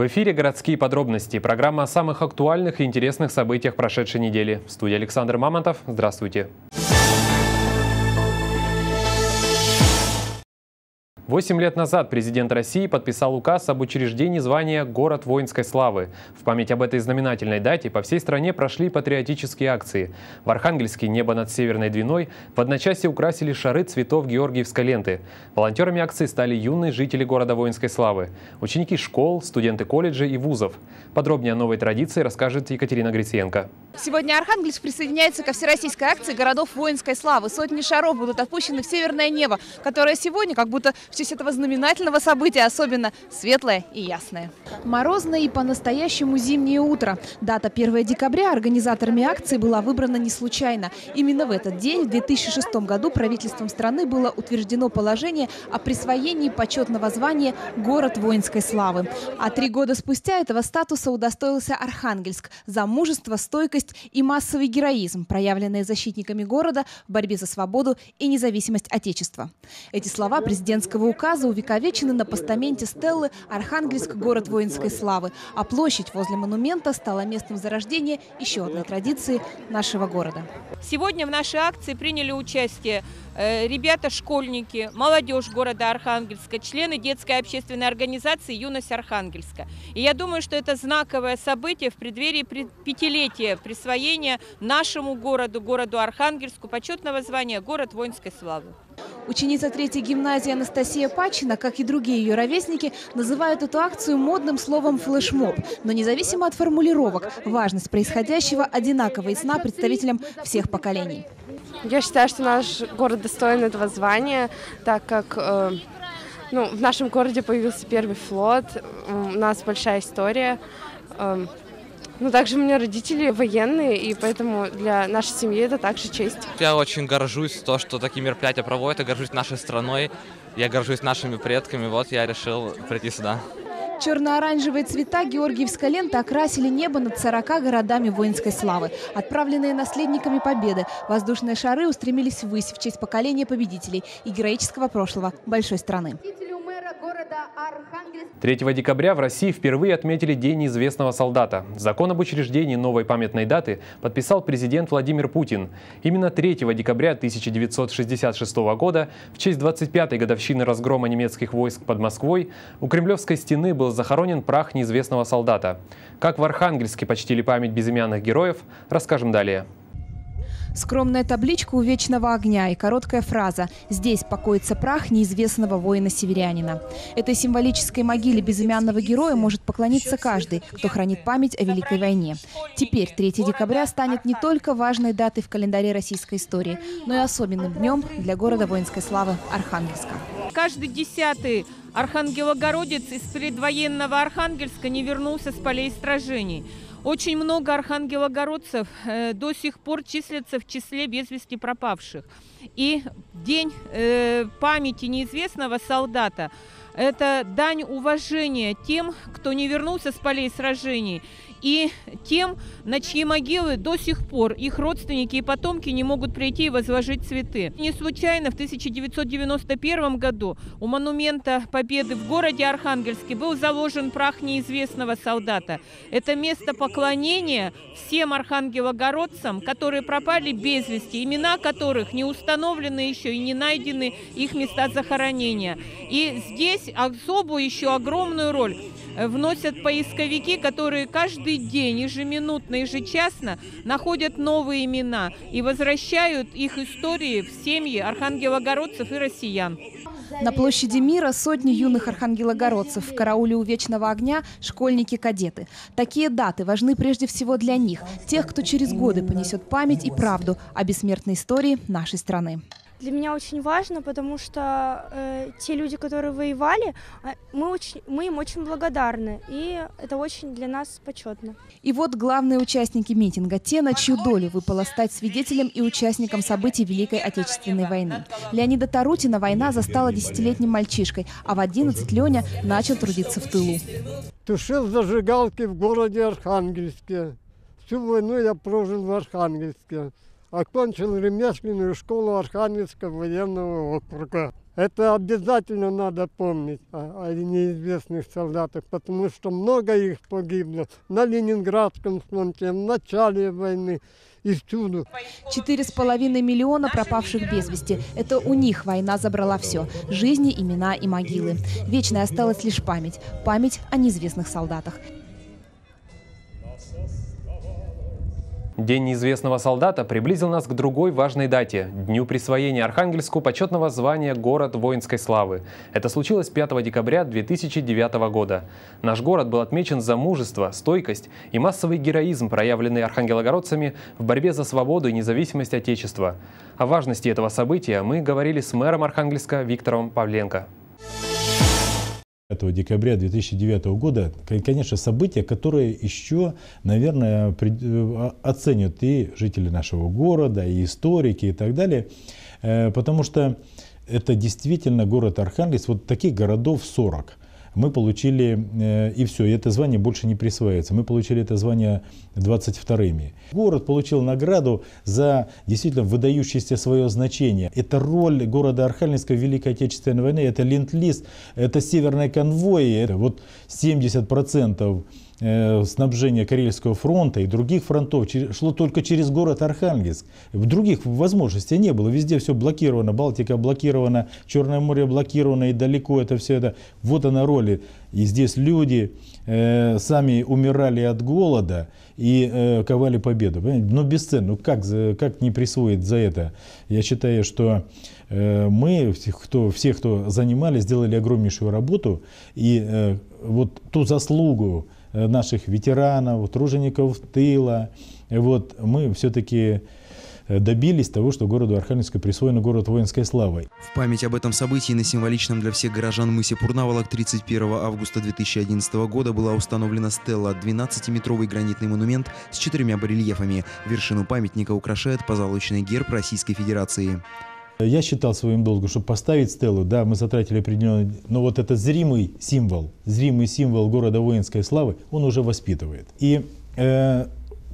В эфире «Городские подробности» – программа о самых актуальных и интересных событиях прошедшей недели. В студии Александр Мамонтов. Здравствуйте. Восемь лет назад президент России подписал указ об учреждении звания «Город воинской славы». В память об этой знаменательной дате по всей стране прошли патриотические акции. В Архангельске небо над Северной Двиной в одночасье украсили шары цветов георгиевской ленты. Волонтерами акции стали юные жители города воинской славы, ученики школ, студенты колледжей и вузов. Подробнее о новой традиции расскажет Екатерина Гриценко. Сегодня Архангельск присоединяется ко всероссийской акции городов воинской славы. Сотни шаров будут отпущены в северное небо, которое сегодня как будто в честь этого знаменательного события особенно светлое и ясное. Морозное и по-настоящему зимнее утро. Дата 1 декабря организаторами акции была выбрана не случайно. Именно в этот день, в 2006 году, правительством страны было утверждено положение о присвоении почетного звания «Город воинской славы». А три года спустя этого статуса удостоился Архангельск за мужество, стойкость и массовый героизм, проявленные защитниками города в борьбе за свободу и независимость Отечества. Эти слова президентского указа увековечены на постаменте Стеллы «Архангельск – город воинской славы», а площадь возле монумента стала местом зарождения еще одной традиции нашего города. Сегодня в нашей акции приняли участие э, ребята-школьники, молодежь города Архангельска, члены детской общественной организации «Юность Архангельска». И я думаю, что это знаковое событие в преддверии пятилетия присвоения нашему городу, городу Архангельску, почетного звания «Город воинской славы». Ученица третьей гимназии Анастасия Пачина, как и другие ее ровесники, называют эту акцию модным словом «флешмоб». Но независимо от формулировок, важность происходящего одинаково ясна представителям всех поколений. Я считаю, что наш город достоин этого звания, так как э, ну, в нашем городе появился первый флот, у нас большая история. Э, ну, также у меня родители военные, и поэтому для нашей семьи это также честь. Я очень горжусь то, что такие мероприятия проводят, я горжусь нашей страной, я горжусь нашими предками, вот я решил прийти сюда. Черно-оранжевые цвета Георгиевской ленты окрасили небо над 40 городами воинской славы. Отправленные наследниками победы, воздушные шары устремились ввысь в честь поколения победителей и героического прошлого большой страны. 3 декабря в России впервые отметили День неизвестного солдата. Закон об учреждении новой памятной даты подписал президент Владимир Путин. Именно 3 декабря 1966 года, в честь 25-й годовщины разгрома немецких войск под Москвой, у Кремлевской стены был захоронен прах неизвестного солдата. Как в Архангельске почтили память безымянных героев, расскажем далее. Скромная табличка у вечного огня и короткая фраза «Здесь покоится прах неизвестного воина-северянина». Этой символической могиле безымянного героя может поклониться каждый, кто хранит память о Великой войне. Теперь 3 декабря станет не только важной датой в календаре российской истории, но и особенным днем для города воинской славы Архангельска. Каждый десятый архангелогородец из предвоенного Архангельска не вернулся с полей сражений. Очень много архангелогородцев э, до сих пор числятся в числе без вести пропавших. И день э, памяти неизвестного солдата – это дань уважения тем, кто не вернулся с полей сражений и тем, на чьи могилы до сих пор их родственники и потомки не могут прийти и возложить цветы. Не случайно в 1991 году у монумента Победы в городе Архангельске был заложен прах неизвестного солдата. Это место поклонения всем архангелогородцам, которые пропали без вести, имена которых не установлены еще и не найдены их места захоронения. И здесь особую еще огромную роль вносят поисковики, которые каждый день, ежеминутно, ежечасно находят новые имена и возвращают их истории в семьи архангелогородцев и россиян. На площади мира сотни юных архангелогородцев в карауле у вечного огня школьники-кадеты. Такие даты важны прежде всего для них, тех, кто через годы понесет память и правду о бессмертной истории нашей страны для меня очень важно, потому что э, те люди, которые воевали, а, мы, очень, мы им очень благодарны, и это очень для нас почетно. И вот главные участники митинга, те, на чью долю выпало стать свидетелем и участником событий Великой Отечественной войны. Леонида Тарутина война застала десятилетним мальчишкой, а в 11 Леня начал трудиться в тылу. Тушил зажигалки в городе Архангельске. Всю войну я прожил в Архангельске окончил ремесленную школу Архангельского военного округа. Это обязательно надо помнить о, о неизвестных солдатах, потому что много их погибло на Ленинградском фронте, в начале войны и всюду. Четыре с половиной миллиона пропавших без вести. Это у них война забрала все. Жизни, имена и могилы. Вечной осталась лишь память. Память о неизвестных солдатах. День неизвестного солдата приблизил нас к другой важной дате – Дню присвоения Архангельску почетного звания «Город воинской славы». Это случилось 5 декабря 2009 года. Наш город был отмечен за мужество, стойкость и массовый героизм, проявленный архангелогородцами в борьбе за свободу и независимость Отечества. О важности этого события мы говорили с мэром Архангельска Виктором Павленко. 5 декабря 2009 года, конечно, события, которые еще, наверное, э, оценят и жители нашего города, и историки, и так далее, э, потому что это действительно город Архангельск, вот таких городов 40 мы получили, э, и все, и это звание больше не присваивается. Мы получили это звание 22-ми. Город получил награду за действительно выдающееся свое значение. Это роль города Архангельска в Великой Отечественной войне, это ленд-лиз, это северные конвои, это вот 70% Э, снабжения Карельского фронта и других фронтов шло только через город Архангельск. Других возможностей не было. Везде все блокировано. Балтика блокирована, Черное море блокировано и далеко это все это. Вот она роль. И здесь люди э, сами умирали от голода и э, ковали победу. Понимаете? Но бесценно. Ну как, как не присвоить за это? Я считаю, что мы, кто, все, кто занимались, сделали огромнейшую работу. И вот ту заслугу, наших ветеранов, тружеников тыла. Вот мы все-таки э, добились того, что городу Архангельску присвоен город воинской славой. В память об этом событии на символичном для всех горожан мысе Пурнаволок 31 августа 2011 года была установлена стелла, 12-метровый гранитный монумент с четырьмя барельефами. Вершину памятника украшает позолоченный герб Российской Федерации. Я считал своим долгом, чтобы поставить стелу, да, мы затратили определенный, но вот этот зримый символ, зримый символ города воинской славы, он уже воспитывает. И э,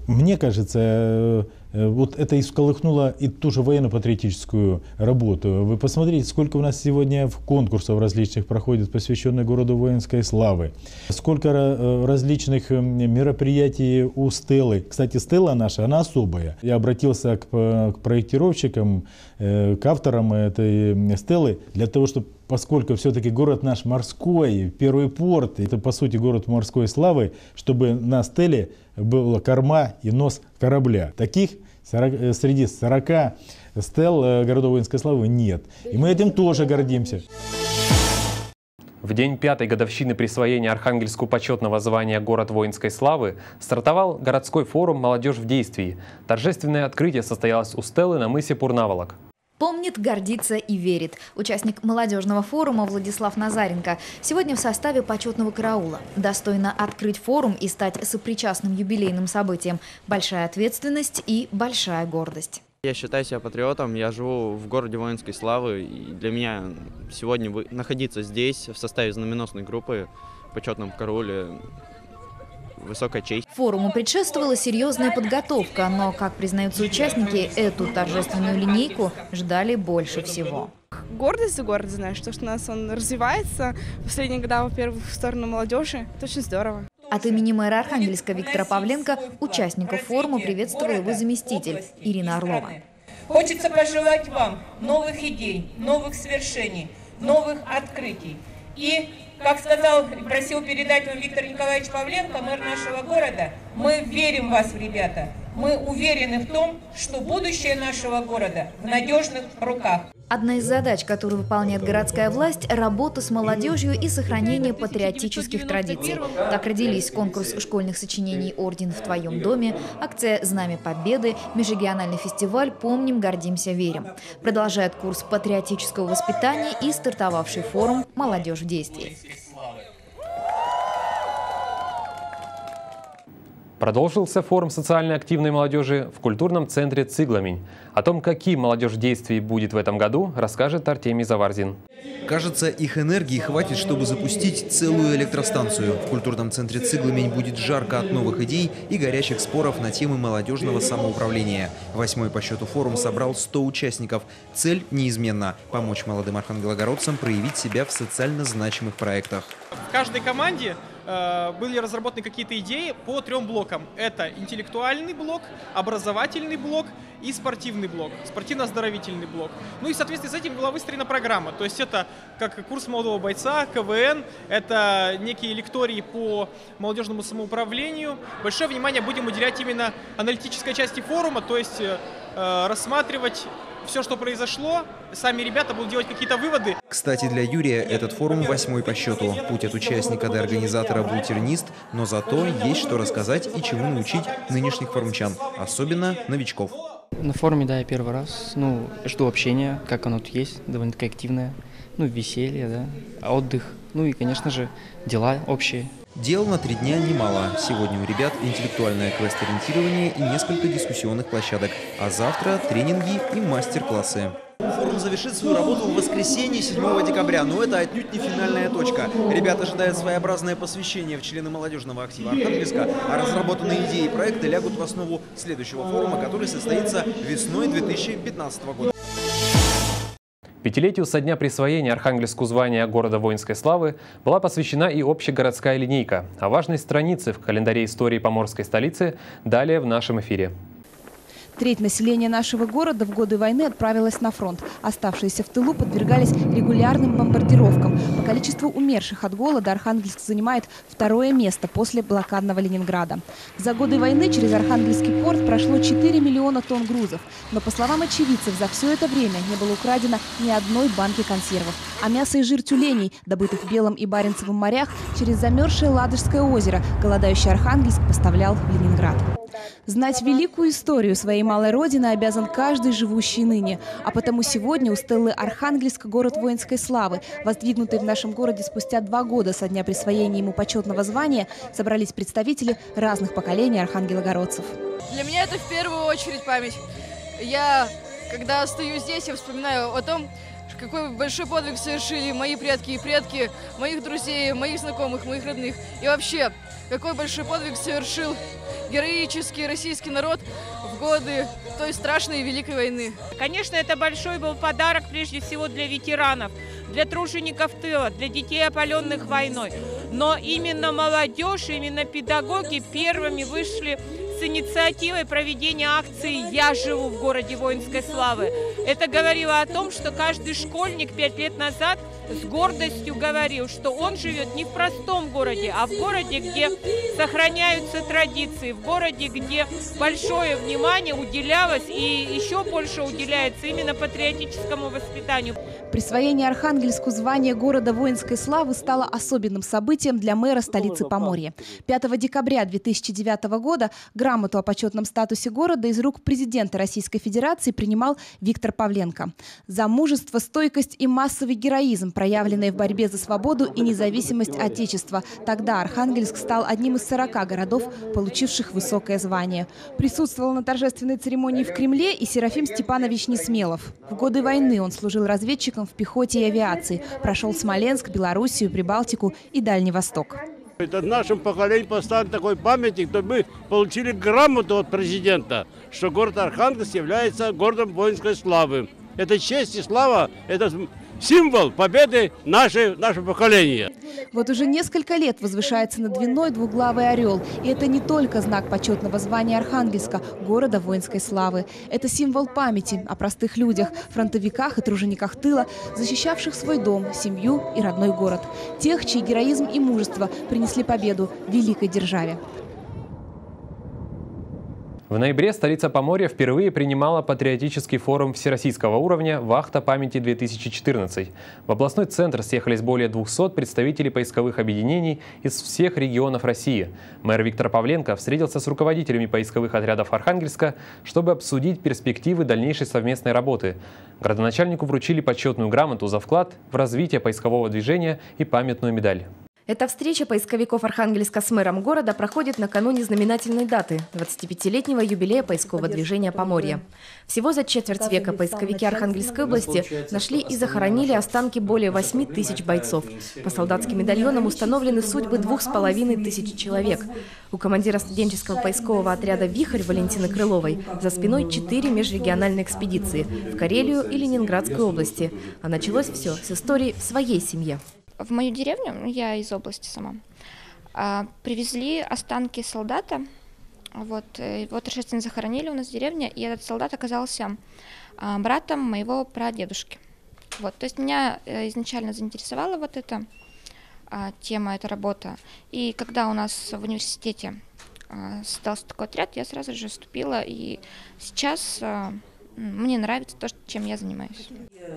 мне кажется, э, Э, вот это и всколыхнуло и ту же военно-патриотическую работу. Вы посмотрите, сколько у нас сегодня конкурсов различных проходит, посвященных городу воинской славы. Сколько э, различных э, мероприятий у Стеллы. Кстати, Стелла наша, она особая. Я обратился к, к проектировщикам, к авторам этой Стеллы, для того, чтобы поскольку все-таки город наш морской, первый порт, это по сути город морской славы, чтобы на стеле была корма и нос корабля. Таких 40, э, среди 40 стел э, городов воинской славы нет. И мы этим тоже гордимся. В день пятой годовщины присвоения Архангельску почетного звания «Город воинской славы» стартовал городской форум «Молодежь в действии». Торжественное открытие состоялось у Стеллы на мысе Пурнаволок. Помнит, гордится и верит. Участник молодежного форума Владислав Назаренко сегодня в составе почетного караула. Достойно открыть форум и стать сопричастным юбилейным событием. Большая ответственность и большая гордость. Я считаю себя патриотом, я живу в городе воинской славы, и для меня сегодня находиться здесь в составе знаменосной группы в почетном карауле высокая честь. Форуму предшествовала серьезная подготовка, но, как признаются участники, эту торжественную линейку ждали больше всего. Гордость за город, знаешь, то, что у нас он развивается в последние года, во-первых, в сторону молодежи. Это очень здорово. От имени мэра Архангельска Виктора Павленко участников форума приветствовал его заместитель Ирина Орлова. Хочется пожелать вам новых идей, новых свершений, новых открытий. И как сказал, просил передать вам Виктор Николаевич Павленко, мэр нашего города, мы верим в вас, ребята. Мы уверены в том, что будущее нашего города в надежных руках. Одна из задач, которую выполняет городская власть – работа с молодежью и сохранение патриотических традиций. Так родились конкурс школьных сочинений «Орден в твоем доме», акция «Знамя Победы», межрегиональный фестиваль «Помним, гордимся, верим». Продолжает курс патриотического воспитания и стартовавший форум «Молодежь в действии». Продолжился форум социально активной молодежи в культурном центре «Цигламень». О том, каким молодежь действий будет в этом году, расскажет Артемий Заварзин. Кажется, их энергии хватит, чтобы запустить целую электростанцию. В культурном центре «Цигламень» будет жарко от новых идей и горячих споров на темы молодежного самоуправления. Восьмой по счету форум собрал 100 участников. Цель неизменна – помочь молодым архангелогородцам проявить себя в социально значимых проектах. В каждой команде были разработаны какие-то идеи по трем блокам. Это интеллектуальный блок, образовательный блок и спортивный блок, спортивно-оздоровительный блок. Ну и в соответствии с этим была выстроена программа. То есть это как курс молодого бойца, КВН, это некие лектории по молодежному самоуправлению. Большое внимание будем уделять именно аналитической части форума, то есть э, рассматривать все, что произошло, сами ребята будут делать какие-то выводы. Кстати, для Юрия этот форум восьмой по счету. Путь от участника до организатора был тернист, но зато есть что рассказать и чему научить нынешних форумчан, особенно новичков. На форуме, да, я первый раз. Ну, жду общения, как оно тут есть, довольно-таки активное. Ну, веселье, да, отдых. Ну и, конечно же, дела общие. Дел на три дня немало. Сегодня у ребят интеллектуальное квест-ориентирование и несколько дискуссионных площадок. А завтра тренинги и мастер-классы. Форум завершит свою работу в воскресенье 7 декабря, но это отнюдь не финальная точка. Ребята ожидают своеобразное посвящение в члены молодежного актива Архангельска, а разработанные идеи и проекты лягут в основу следующего форума, который состоится весной 2015 года. Пятилетию со дня присвоения Архангельску звания города воинской славы была посвящена и общегородская линейка. О важной странице в календаре истории поморской столицы далее в нашем эфире. Треть населения нашего города в годы войны отправилась на фронт. Оставшиеся в тылу подвергались регулярным бомбардировкам. По количеству умерших от голода Архангельск занимает второе место после блокадного Ленинграда. За годы войны через Архангельский порт прошло 4 миллиона тонн грузов. Но, по словам очевидцев, за все это время не было украдено ни одной банки консервов. А мясо и жир тюленей, добытых в Белом и Баренцевом морях, через замерзшее Ладожское озеро голодающий Архангельск поставлял в Ленинград. Знать великую историю своей малой родины обязан каждый живущий ныне. А потому сегодня у Стеллы Архангельск – город воинской славы, воздвигнутый в нашем городе спустя два года со дня присвоения ему почетного звания, собрались представители разных поколений архангелогородцев. Для меня это в первую очередь память. Я, когда стою здесь, я вспоминаю о том, какой большой подвиг совершили мои предки и предки моих друзей, моих знакомых, моих родных. И вообще, какой большой подвиг совершил героический российский народ годы той страшной Великой войны. Конечно, это большой был подарок прежде всего для ветеранов, для тружеников тыла, для детей, опаленных войной. Но именно молодежь, именно педагоги первыми вышли с инициативой проведения акции «Я живу в городе воинской славы». Это говорило о том, что каждый школьник пять лет назад с гордостью говорил, что он живет не в простом городе, а в городе, где сохраняются традиции, в городе, где большое внимание уделялось и еще больше уделяется именно патриотическому воспитанию. Присвоение Архангельску звания города воинской славы стало особенным событием для мэра столицы Поморья. 5 декабря 2009 года грамоту о почетном статусе города из рук президента Российской Федерации принимал Виктор Павленко. За мужество, стойкость и массовый героизм, проявленные в борьбе за свободу и независимость Отечества. Тогда Архангельск стал одним из 40 городов, получивших высокое звание. Присутствовал на торжественной церемонии в Кремле и Серафим Степанович Несмелов. В годы войны он служил разведчиком в пехоте и авиации, прошел Смоленск, Белоруссию, Прибалтику и Дальний Восток. Это нашим поколением поставить такой памятник, то мы получили грамоту от президента, что город Архангельск является городом воинской славы. Это честь и слава, это символ победы нашей, нашего поколения. Вот уже несколько лет возвышается над Двиной двуглавый орел. И это не только знак почетного звания Архангельска, города воинской славы. Это символ памяти о простых людях, фронтовиках и тружениках тыла, защищавших свой дом, семью и родной город. Тех, чей героизм и мужество принесли победу великой державе. В ноябре столица Поморья впервые принимала патриотический форум всероссийского уровня «Вахта памяти-2014». В областной центр съехались более 200 представителей поисковых объединений из всех регионов России. Мэр Виктор Павленко встретился с руководителями поисковых отрядов Архангельска, чтобы обсудить перспективы дальнейшей совместной работы. Городоначальнику вручили почетную грамоту за вклад в развитие поискового движения и памятную медаль. Эта встреча поисковиков Архангельска с мэром города проходит накануне знаменательной даты – 25-летнего юбилея поискового движения «Поморье». Всего за четверть века поисковики Архангельской области нашли и захоронили останки более 8 тысяч бойцов. По солдатским медальонам установлены судьбы двух с половиной тысяч человек. У командира студенческого поискового отряда «Вихрь» Валентины Крыловой за спиной четыре межрегиональные экспедиции в Карелию и Ленинградскую области. А началось все с истории в своей семье в мою деревню, ну, я из области сама, а, привезли останки солдата. Вот, э, его торжественно захоронили у нас в деревне, и этот солдат оказался а, братом моего прадедушки. Вот, то есть меня э, изначально заинтересовала вот эта а, тема, эта работа. И когда у нас в университете создался такой отряд, я сразу же вступила, и сейчас мне нравится то, чем я занимаюсь.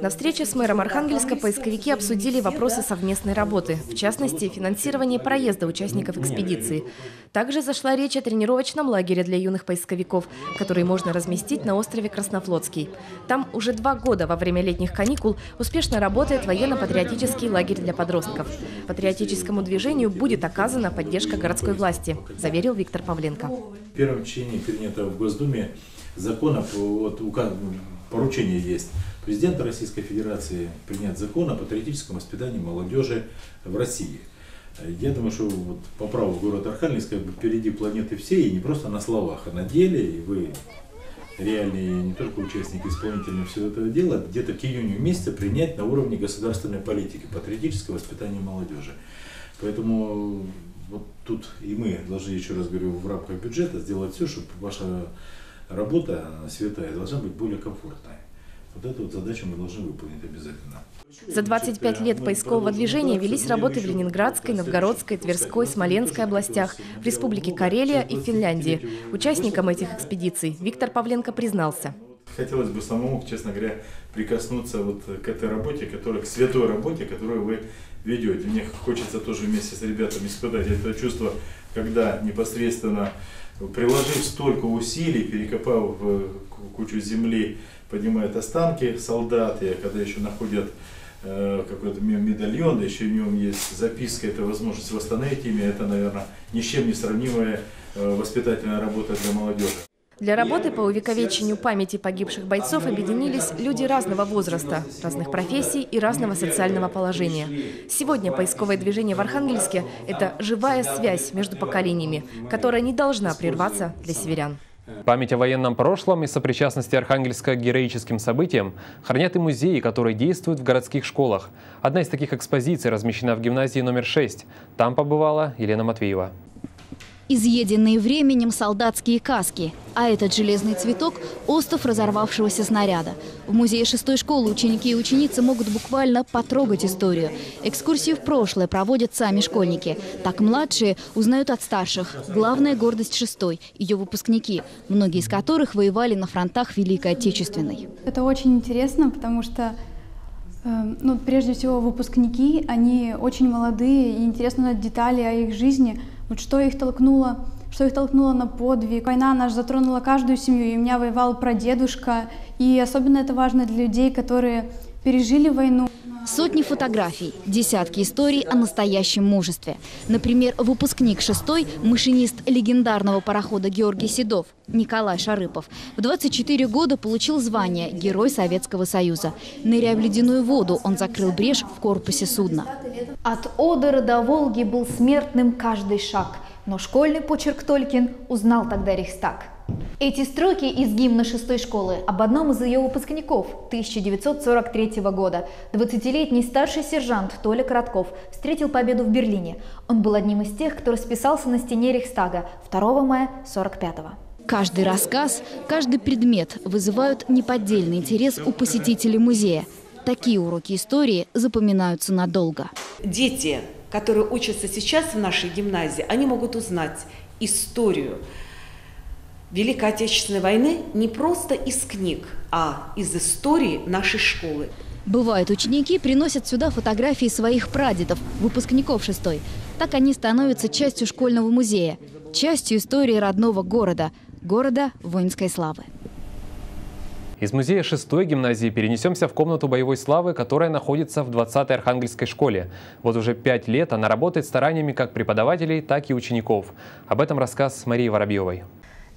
На встрече с мэром Архангельска поисковики обсудили вопросы совместной работы, в частности, финансирование проезда участников экспедиции. Также зашла речь о тренировочном лагере для юных поисковиков, который можно разместить на острове Краснофлотский. Там уже два года во время летних каникул успешно работает военно-патриотический лагерь для подростков. Патриотическому движению будет оказана поддержка городской власти, заверил Виктор Павленко. В первом чтении принято в Госдуме законов, вот поручение есть президента Российской Федерации принять закон о патриотическом воспитании молодежи в России. Я думаю, что вот по праву город Архангельск как бы впереди планеты всей, и не просто на словах, а на деле, и вы реальные не только участники исполнительного всего этого дела, где-то к июню месяца принять на уровне государственной политики патриотическое воспитание молодежи. Поэтому вот тут и мы должны, еще раз говорю, в рамках бюджета сделать все, чтобы ваша работа святая должна быть более комфортной. Вот эту вот задачу мы должны выполнить обязательно. За 25 лет поискового движения велись работы в Ленинградской, Новгородской, Тверской, Смоленской областях, в Республике Карелия и Финляндии. Участникам этих экспедиций Виктор Павленко признался. Хотелось бы самому, честно говоря, прикоснуться вот к этой работе, которая, к святой работе, которую вы ведете. Мне хочется тоже вместе с ребятами испытать это чувство, когда непосредственно приложив столько усилий, перекопав кучу земли, поднимают останки солдат, и когда еще находят э, какой-то медальон, еще в нем есть записка, это возможность восстановить имя, это, наверное, ни с чем не сравнимая э, воспитательная работа для молодежи. Для работы по увековечению памяти погибших бойцов объединились люди разного возраста, разных профессий и разного социального положения. Сегодня поисковое движение в Архангельске – это живая связь между поколениями, которая не должна прерваться для северян. Память о военном прошлом и сопричастности Архангельска к героическим событиям хранят и музеи, которые действуют в городских школах. Одна из таких экспозиций размещена в гимназии номер 6. Там побывала Елена Матвеева изъеденные временем солдатские каски, а этот железный цветок – остов разорвавшегося снаряда. В музее шестой школы ученики и ученицы могут буквально потрогать историю. Экскурсии в прошлое проводят сами школьники. Так младшие узнают от старших. Главная гордость шестой – ее выпускники, многие из которых воевали на фронтах Великой Отечественной. Это очень интересно, потому что э, ну, прежде всего, выпускники, они очень молодые, и интересно узнать детали о их жизни – вот что их толкнуло, что их толкнуло на подвиг. Война наша затронула каждую семью, и у меня воевал прадедушка. И особенно это важно для людей, которые пережили войну. Сотни фотографий, десятки историй о настоящем мужестве. Например, выпускник шестой, машинист легендарного парохода Георгий Седов, Николай Шарыпов, в 24 года получил звание Герой Советского Союза. Ныряя в ледяную воду, он закрыл брешь в корпусе судна. От Одера до Волги был смертным каждый шаг, но школьный почерк Толькин узнал тогда Рейхстаг. Эти строки из гимна шестой школы об одном из ее выпускников 1943 года. 20-летний старший сержант Толя Коротков встретил победу в Берлине. Он был одним из тех, кто расписался на стене Рейхстага 2 мая 45-го. Каждый рассказ, каждый предмет вызывают неподдельный интерес у посетителей музея. Такие уроки истории запоминаются надолго. Дети, которые учатся сейчас в нашей гимназии, они могут узнать историю Великой Отечественной войны не просто из книг, а из истории нашей школы. Бывают, ученики приносят сюда фотографии своих прадедов, выпускников шестой. Так они становятся частью школьного музея, частью истории родного города, города воинской славы. Из музея 6 гимназии перенесемся в комнату боевой славы, которая находится в 20-й Архангельской школе. Вот уже пять лет она работает стараниями как преподавателей, так и учеников. Об этом рассказ Марии Воробьевой.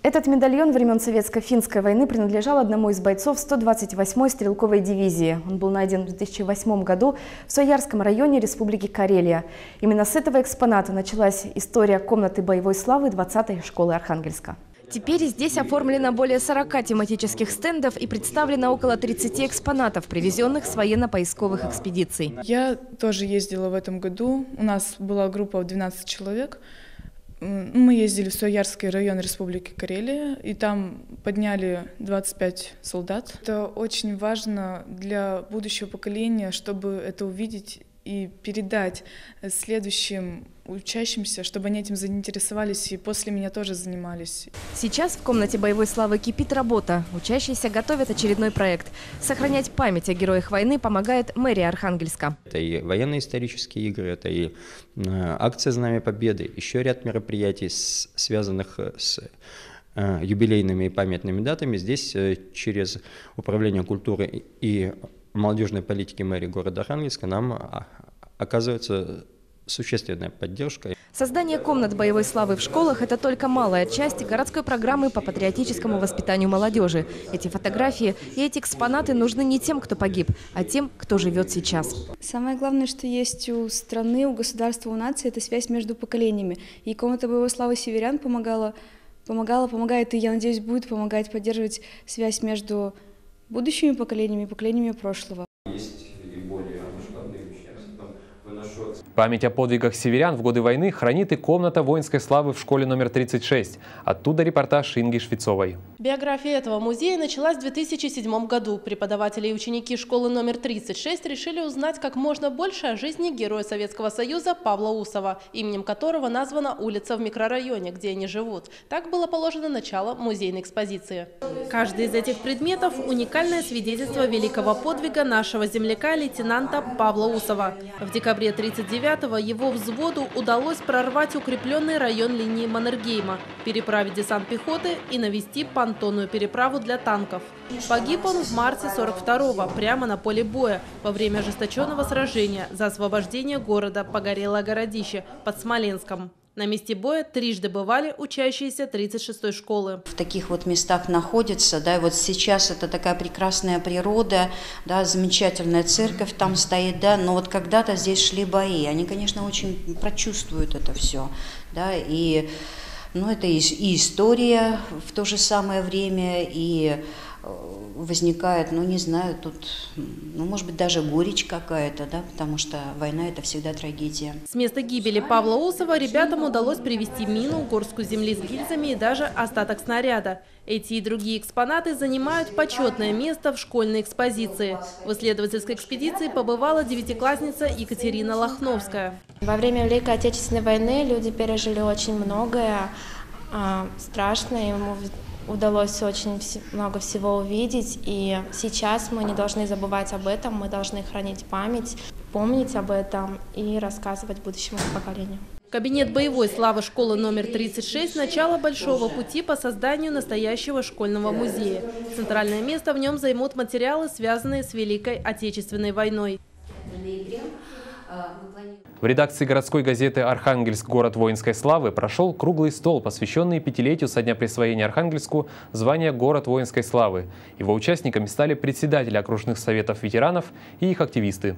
Этот медальон времен Советско-финской войны принадлежал одному из бойцов 128-й стрелковой дивизии. Он был найден в 2008 году в Соярском районе Республики Карелия. Именно с этого экспоната началась история комнаты боевой славы 20-й школы Архангельска. Теперь здесь оформлено более 40 тематических стендов и представлено около 30 экспонатов, привезенных с военно-поисковых экспедиций. Я тоже ездила в этом году. У нас была группа в 12 человек. Мы ездили в Суоярский район Республики Карелия, и там подняли 25 солдат. Это очень важно для будущего поколения, чтобы это увидеть и передать следующим учащимся, чтобы они этим заинтересовались и после меня тоже занимались. Сейчас в комнате боевой славы кипит работа. Учащиеся готовят очередной проект. Сохранять память о героях войны помогает мэрия Архангельска. Это и военно-исторические игры, это и э, акция «Знамя Победы», еще ряд мероприятий, связанных с э, юбилейными и памятными датами. Здесь э, через Управление культуры и молодежной политики мэрии города Архангельска нам а, оказывается существенная поддержка. Создание комнат боевой славы в школах – это только малая часть городской программы по патриотическому воспитанию молодежи. Эти фотографии и эти экспонаты нужны не тем, кто погиб, а тем, кто живет сейчас. Самое главное, что есть у страны, у государства, у нации – это связь между поколениями. И комната боевой славы северян помогала, помогала, помогает, и, я надеюсь, будет помогать поддерживать связь между будущими поколениями поколениями прошлого. Память о подвигах северян в годы войны хранит и комната воинской славы в школе номер 36. Оттуда репортаж Инги Швецовой. Биография этого музея началась в 2007 году. Преподаватели и ученики школы номер 36 решили узнать как можно больше о жизни героя Советского Союза Павла Усова, именем которого названа улица в микрорайоне, где они живут. Так было положено начало музейной экспозиции. Каждый из этих предметов – уникальное свидетельство великого подвига нашего земляка лейтенанта Павла Усова. В декабре 1939-го его взводу удалось прорвать укрепленный район линии Маннергейма, переправить десант пехоты и навести понтонную переправу для танков. Погиб он в марте 42-го прямо на поле боя во время ожесточенного сражения за освобождение города Погорелое городище под Смоленском. На месте боя трижды бывали учащиеся 36-й школы. В таких вот местах находятся, да, и вот сейчас это такая прекрасная природа, да, замечательная церковь там стоит, да, но вот когда-то здесь шли бои, они, конечно, очень прочувствуют это все, да, и, ну, это и, и история в то же самое время, и возникает, ну не знаю, тут, ну может быть даже горечь какая-то, да, потому что война это всегда трагедия. С места гибели Павла Усова ребятам удалось привезти мину, горстку земли с гильзами и даже остаток снаряда. Эти и другие экспонаты занимают почетное место в школьной экспозиции. В исследовательской экспедиции побывала девятиклассница Екатерина Лохновская. Во время Великой Отечественной войны люди пережили очень многое а, страшное. Удалось очень много всего увидеть, и сейчас мы не должны забывать об этом, мы должны хранить память, помнить об этом и рассказывать будущему поколению. Кабинет боевой славы школы номер 36 – начало большого пути по созданию настоящего школьного музея. Центральное место в нем займут материалы, связанные с Великой Отечественной войной. В редакции городской газеты «Архангельск. Город воинской славы» прошел круглый стол, посвященный пятилетию со дня присвоения Архангельску звания «Город воинской славы». Его участниками стали председатели окружных советов ветеранов и их активисты.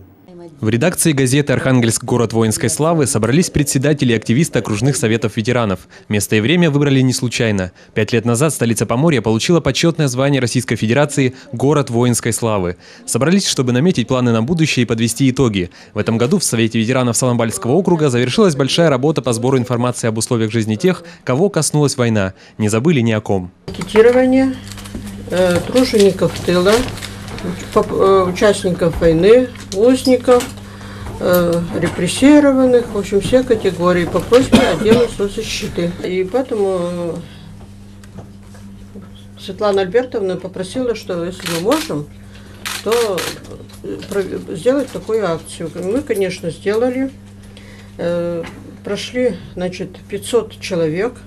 В редакции газеты «Архангельск. Город воинской славы» собрались председатели и активисты окружных советов ветеранов. Место и время выбрали не случайно. Пять лет назад столица Поморья получила почетное звание Российской Федерации «Город воинской славы». Собрались, чтобы наметить планы на будущее и подвести итоги. В этом году в Совете ветеранов Соломбальского округа завершилась большая работа по сбору информации об условиях жизни тех, кого коснулась война. Не забыли ни о ком. Анкетирование э, тружеников тыла, участников войны, узников, э, репрессированных, в общем, все категории по просьбе отдела соцзащиты. И поэтому э, Светлана Альбертовна попросила, что если мы можем, то сделать такую акцию. Мы, конечно, сделали. Прошли, значит, 500 человек –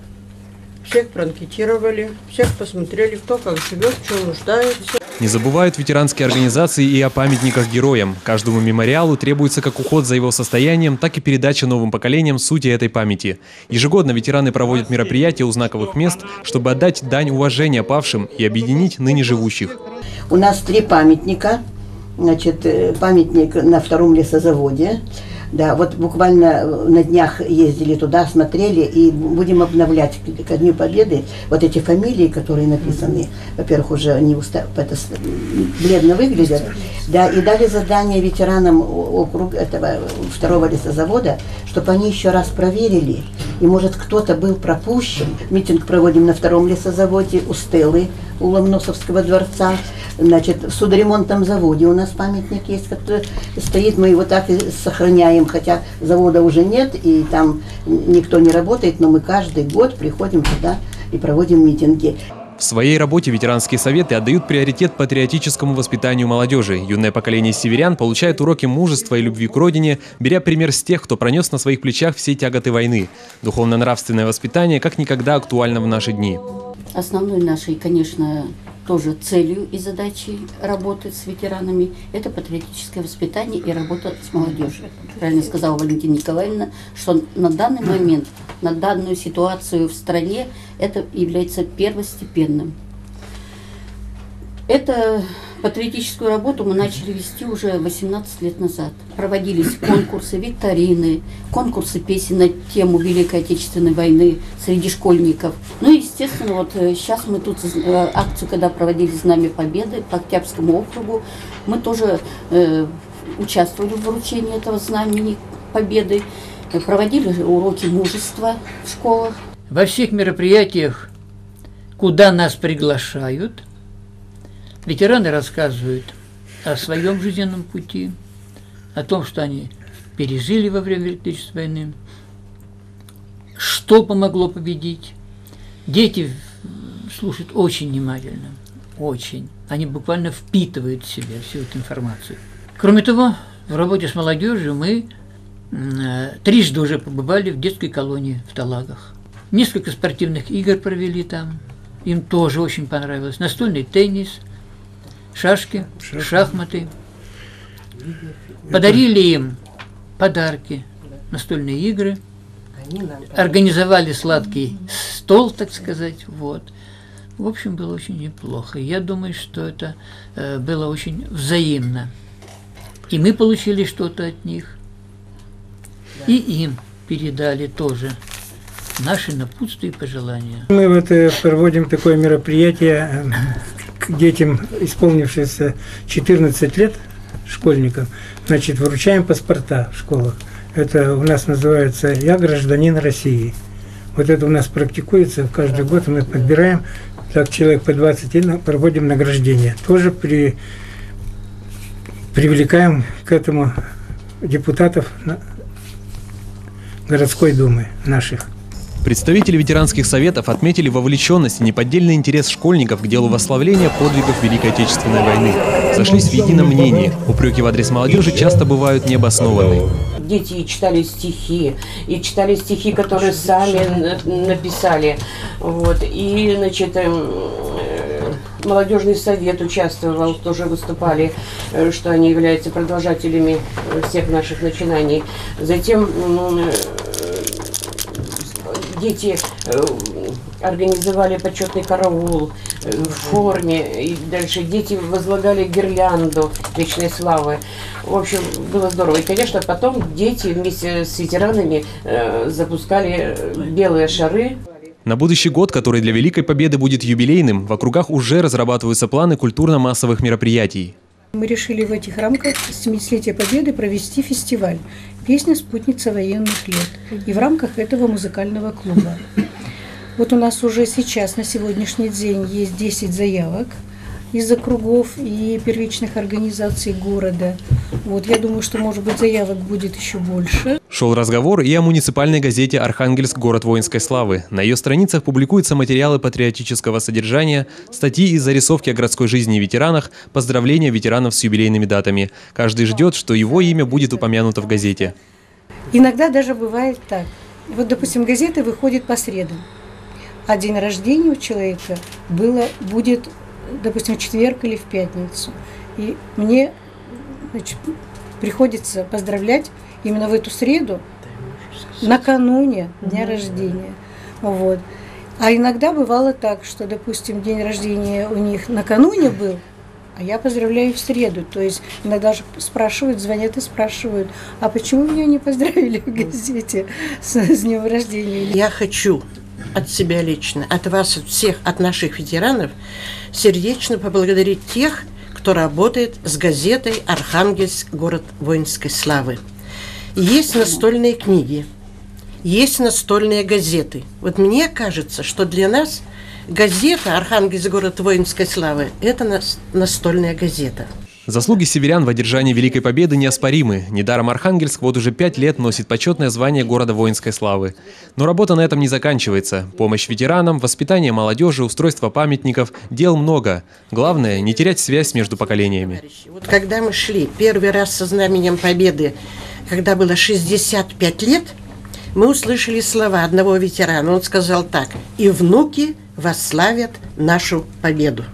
всех проанкетировали, всех посмотрели, кто как живет, чем нуждается. Не забывают ветеранские организации и о памятниках героям. Каждому мемориалу требуется как уход за его состоянием, так и передача новым поколениям сути этой памяти. Ежегодно ветераны проводят мероприятия у знаковых мест, чтобы отдать дань уважения павшим и объединить ныне живущих. У нас три памятника. Значит, э, памятник на втором лесозаводе, да, вот буквально э, на днях ездили туда, смотрели, и будем обновлять ко Дню Победы вот эти фамилии, которые написаны. Во-первых, уже они уста... это, бледно выглядят. Да, и дали задание ветеранам округ этого второго лесозавода, чтобы они еще раз проверили. И может кто-то был пропущен. Митинг проводим на втором лесозаводе у Стеллы, у Ломносовского дворца. Значит, в судоремонтном заводе у нас памятник есть, который стоит, мы его так и сохраняем, хотя завода уже нет, и там никто не работает, но мы каждый год приходим туда и проводим митинги. В своей работе ветеранские советы отдают приоритет патриотическому воспитанию молодежи. Юное поколение северян получает уроки мужества и любви к родине, беря пример с тех, кто пронес на своих плечах все тяготы войны. Духовно-нравственное воспитание как никогда актуально в наши дни. Основной нашей, конечно, тоже целью и задачей работы с ветеранами – это патриотическое воспитание и работа с молодежью. Правильно сказала Валентина Николаевна, что на данный момент, на данную ситуацию в стране это является первостепенным. Это Патриотическую работу мы начали вести уже 18 лет назад. Проводились конкурсы, викторины, конкурсы песен на тему Великой Отечественной войны среди школьников. Ну и, естественно, вот сейчас э, мы тут э, акцию, когда проводили Знамя Победы по Октябрьскому округу, мы тоже э, участвовали в вручении этого знамени Победы, проводили уроки мужества в школах. Во всех мероприятиях, куда нас приглашают – Ветераны рассказывают о своем жизненном пути, о том, что они пережили во время Великой Отечественной войны, что помогло победить. Дети слушают очень внимательно, очень. Они буквально впитывают в себя всю эту информацию. Кроме того, в работе с молодежью мы э, трижды уже побывали в детской колонии в Талагах. Несколько спортивных игр провели там. Им тоже очень понравилось. Настольный теннис – шашки, шахматы. Подарили им подарки, настольные игры, организовали сладкий стол, так сказать, вот. В общем, было очень неплохо. Я думаю, что это э, было очень взаимно. И мы получили что-то от них, и им передали тоже наши напутствия и пожелания. Мы вот проводим такое мероприятие э, детям, исполнившимся 14 лет, школьникам, значит, вручаем паспорта в школах. Это у нас называется «Я гражданин России». Вот это у нас практикуется, каждый год мы подбираем, так человек по 20 проводим награждение. Тоже при, привлекаем к этому депутатов городской думы наших. Представители ветеранских советов отметили вовлеченность и неподдельный интерес школьников к делу восславления подвигов Великой Отечественной войны. Сошлись в едином мнении. Упреки в адрес молодежи часто бывают необоснованны. Дети читали стихи, и читали стихи, которые сами написали. Вот. И, значит, эм, э, молодежный совет участвовал, тоже выступали, э, что они являются продолжателями всех наших начинаний. Затем дети э, организовали почетный караул э, в форме, и дальше дети возлагали гирлянду вечной славы. В общем, было здорово. И, конечно, потом дети вместе с ветеранами э, запускали белые шары. На будущий год, который для Великой Победы будет юбилейным, в округах уже разрабатываются планы культурно-массовых мероприятий. Мы решили в этих рамках 70-летия Победы провести фестиваль «Песня спутница военных лет» и в рамках этого музыкального клуба. Вот у нас уже сейчас, на сегодняшний день, есть 10 заявок – из округов и первичных организаций города. Вот, я думаю, что, может быть, заявок будет еще больше. Шел разговор и о муниципальной газете «Архангельск. Город воинской славы». На ее страницах публикуются материалы патриотического содержания, статьи и зарисовки о городской жизни и ветеранах, поздравления ветеранов с юбилейными датами. Каждый ждет, что его имя будет упомянуто в газете. Иногда даже бывает так. Вот, допустим, газета выходит по средам, а день рождения у человека было, будет допустим, в четверг или в пятницу. И мне значит, приходится поздравлять именно в эту среду, накануне дня рождения. Вот. А иногда бывало так, что, допустим, день рождения у них накануне был, а я поздравляю в среду. То есть иногда даже спрашивают, звонят и спрашивают, а почему меня не поздравили в газете с, с днем рождения? Я хочу от себя лично, от вас, от всех, от наших ветеранов, сердечно поблагодарить тех, кто работает с газетой «Архангельск. Город воинской славы». Есть настольные книги, есть настольные газеты. Вот мне кажется, что для нас газета «Архангельск. Город воинской славы» – это настольная газета. Заслуги северян в одержании Великой Победы неоспоримы. Недаром Архангельск вот уже пять лет носит почетное звание города воинской славы. Но работа на этом не заканчивается. Помощь ветеранам, воспитание молодежи, устройство памятников – дел много. Главное – не терять связь между поколениями. Вот когда мы шли первый раз со знаменем Победы, когда было 65 лет, мы услышали слова одного ветерана. Он сказал так «И внуки восславят нашу победу».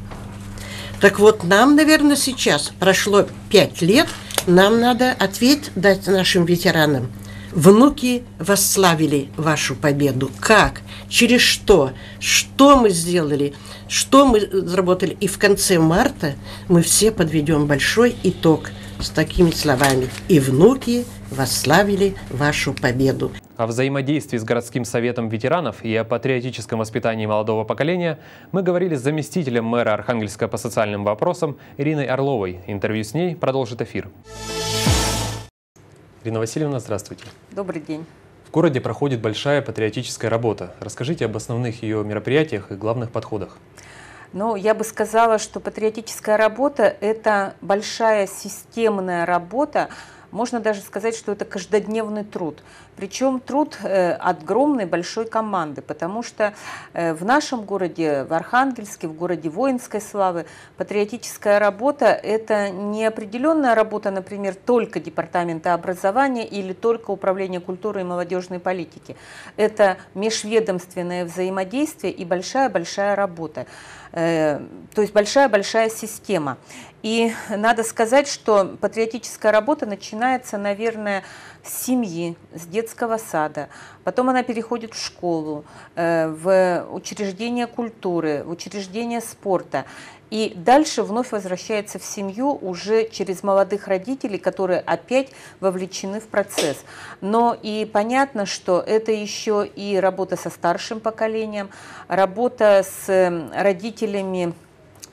Так вот, нам, наверное, сейчас прошло пять лет, нам надо ответ дать нашим ветеранам. Внуки восславили вашу победу. Как? Через что? Что мы сделали? Что мы заработали? И в конце марта мы все подведем большой итог с такими словами. И внуки восславили вашу победу. О взаимодействии с городским советом ветеранов и о патриотическом воспитании молодого поколения мы говорили с заместителем мэра Архангельска по социальным вопросам Ириной Орловой. Интервью с ней продолжит эфир. Ирина Васильевна, здравствуйте. Добрый день. В городе проходит большая патриотическая работа. Расскажите об основных ее мероприятиях и главных подходах. Ну, я бы сказала, что патриотическая работа – это большая системная работа, можно даже сказать, что это каждодневный труд. Причем труд э, огромной большой команды, потому что э, в нашем городе, в Архангельске, в городе воинской славы, патриотическая работа – это не определенная работа, например, только Департамента образования или только Управления культуры и молодежной политики. Это межведомственное взаимодействие и большая-большая работа. Э, то есть большая-большая система. И надо сказать, что патриотическая работа начинается, наверное, с семьи, с детского сада. Потом она переходит в школу, э, в учреждение культуры, в учреждение спорта. И дальше вновь возвращается в семью уже через молодых родителей, которые опять вовлечены в процесс. Но и понятно, что это еще и работа со старшим поколением, работа с родителями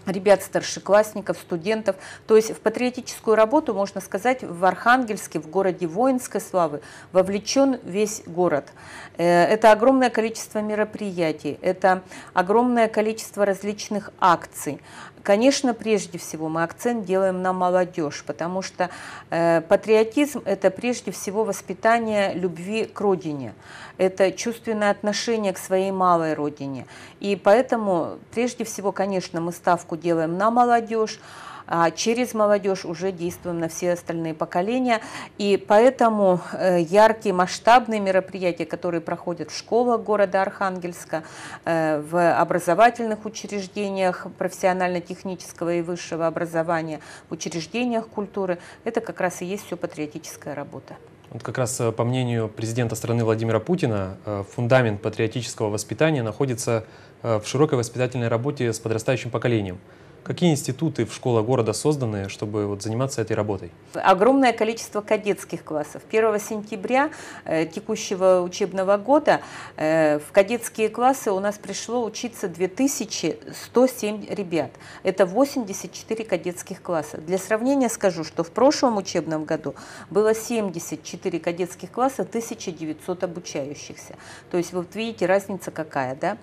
ребят старшеклассников, студентов. То есть в патриотическую работу, можно сказать, в Архангельске, в городе воинской славы, вовлечен весь город. Э, это огромное количество мероприятий, это огромное количество различных акций. Конечно, прежде всего мы акцент делаем на молодежь, потому что э, патриотизм – это прежде всего воспитание любви к родине, это чувственное отношение к своей малой родине. И поэтому прежде всего, конечно, мы ставку делаем на молодежь, а через молодежь уже действуем на все остальные поколения. И поэтому э, яркие масштабные мероприятия, которые проходят в школах города Архангельска, э, в образовательных учреждениях профессионально-технического и высшего образования, в учреждениях культуры, это как раз и есть все патриотическая работа. Вот как раз э, по мнению президента страны Владимира Путина, фундамент патриотического воспитания находится в широкой воспитательной работе с подрастающим поколением. Какие институты в школах города созданы, чтобы вот заниматься этой работой? Огромное количество кадетских классов. 1 сентября э, текущего учебного года э, в кадетские классы у нас пришло учиться 2107 ребят. Это 84 кадетских класса. Для сравнения скажу, что в прошлом учебном году было 74 кадетских класса, 1900 обучающихся. То есть вот видите, разница какая. Да?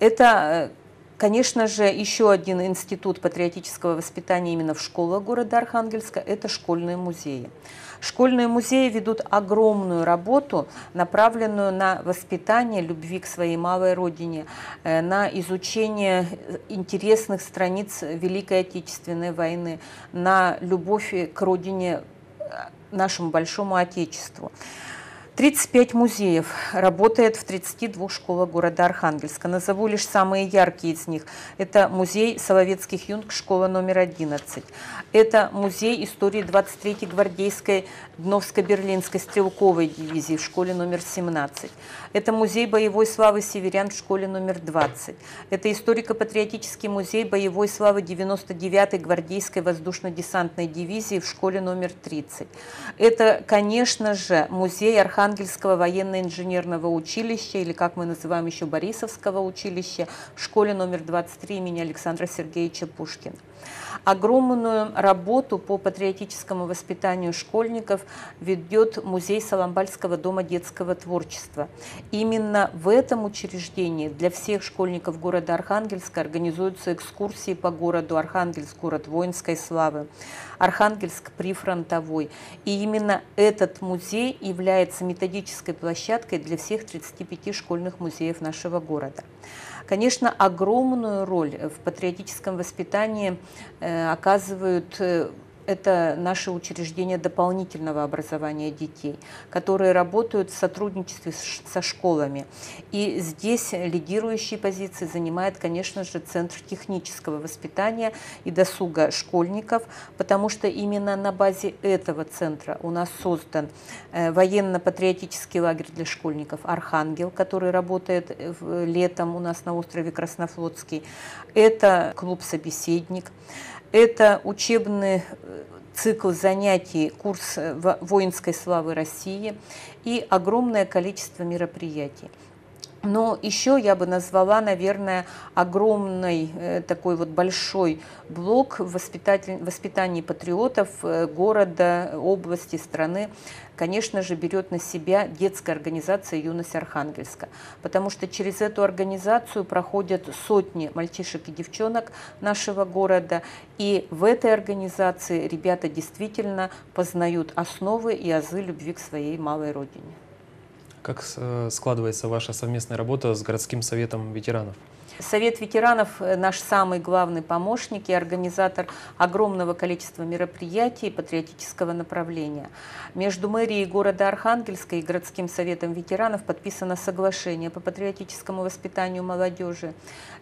Это э, Конечно же, еще один институт патриотического воспитания именно в школах города Архангельска – это школьные музеи. Школьные музеи ведут огромную работу, направленную на воспитание любви к своей малой родине, э, на изучение интересных страниц Великой Отечественной войны, на любовь к родине, э, нашему большому Отечеству. 35 музеев работает в 32 школах города Архангельска. Назову лишь самые яркие из них. Это музей Соловецких юнг, школа номер 11. Это музей истории 23-й гвардейской Дновско-Берлинской стрелковой дивизии в школе номер 17. Это музей боевой славы северян в школе номер 20. Это историко-патриотический музей боевой славы 99-й гвардейской воздушно-десантной дивизии в школе номер 30. Это, конечно же, музей Архангельского военно-инженерного училища, или как мы называем еще Борисовского училища, в школе номер 23 имени Александра Сергеевича Пушкина. Огромную работу по патриотическому воспитанию школьников ведет музей Соломбальского дома детского творчества. Именно в этом учреждении для всех школьников города Архангельска организуются экскурсии по городу Архангельск, город воинской славы, Архангельск прифронтовой. И именно этот музей является методической площадкой для всех 35 школьных музеев нашего города. Конечно, огромную роль в патриотическом воспитании э, оказывают э, это наши учреждения дополнительного образования детей, которые работают в сотрудничестве со школами. И здесь лидирующие позиции занимает, конечно же, Центр технического воспитания и досуга школьников, потому что именно на базе этого центра у нас создан э, военно-патриотический лагерь для школьников «Архангел», который работает летом у нас на острове Краснофлотский. Это клуб «Собеседник». Это учебный э, цикл занятий, курс э, воинской славы России и огромное количество мероприятий. Но еще я бы назвала, наверное, огромный э, такой вот большой блок в воспитании патриотов э, города, области, страны, конечно же, берет на себя детская организация «Юность Архангельска», потому что через эту организацию проходят сотни мальчишек и девчонок нашего города, и в этой организации ребята действительно познают основы и азы любви к своей малой родине. Как э, складывается ваша совместная работа с городским советом ветеранов? Совет ветеранов э, – наш самый главный помощник и организатор огромного количества мероприятий патриотического направления. Между мэрией города Архангельска и городским советом ветеранов подписано соглашение по патриотическому воспитанию молодежи.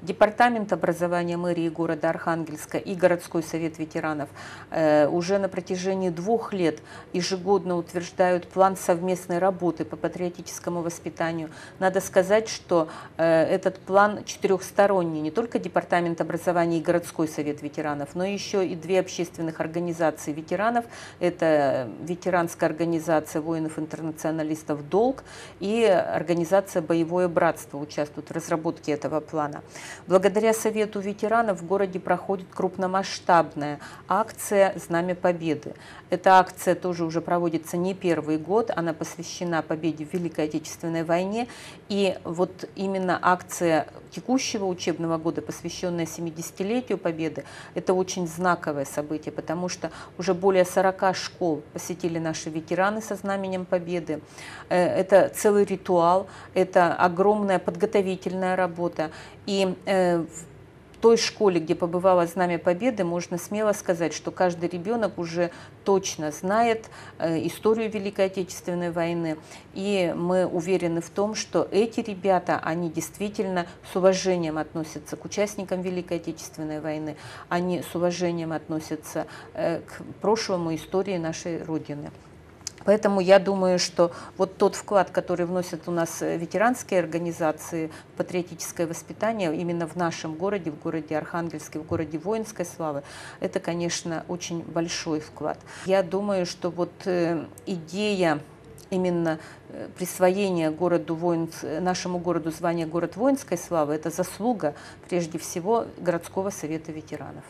Департамент образования мэрии города Архангельска и городской совет ветеранов э, уже на протяжении двух лет ежегодно утверждают план совместной работы по патриотическому воспитанию. Надо сказать, что э, этот план четырех трехсторонний, не только Департамент образования и городской совет ветеранов, но еще и две общественных организации ветеранов. Это ветеранская организация воинов-интернационалистов «Долг» и организация «Боевое братство» участвуют в разработке этого плана. Благодаря Совету ветеранов в городе проходит крупномасштабная акция «Знамя Победы». Эта акция тоже уже проводится не первый год, она посвящена победе в Великой Отечественной войне. И вот именно акция текущего учебного года, посвященная 70-летию Победы, это очень знаковое событие, потому что уже более 40 школ посетили наши ветераны со знаменем Победы. Э, это целый ритуал, это огромная подготовительная работа. И э, той школе, где побывала Знамя Победы, можно смело сказать, что каждый ребенок уже точно знает э, историю Великой Отечественной войны. И мы уверены в том, что эти ребята, они действительно с уважением относятся к участникам Великой Отечественной войны, они с уважением относятся э, к прошлому истории нашей Родины. Поэтому я думаю, что вот тот вклад, который вносят у нас э, ветеранские организации, патриотическое воспитание именно в нашем городе, в городе Архангельске, в городе воинской славы, это, конечно, очень большой вклад. Я думаю, что вот э, идея именно э, присвоения городу воин, нашему городу звания город воинской славы, это заслуга прежде всего городского совета ветеранов.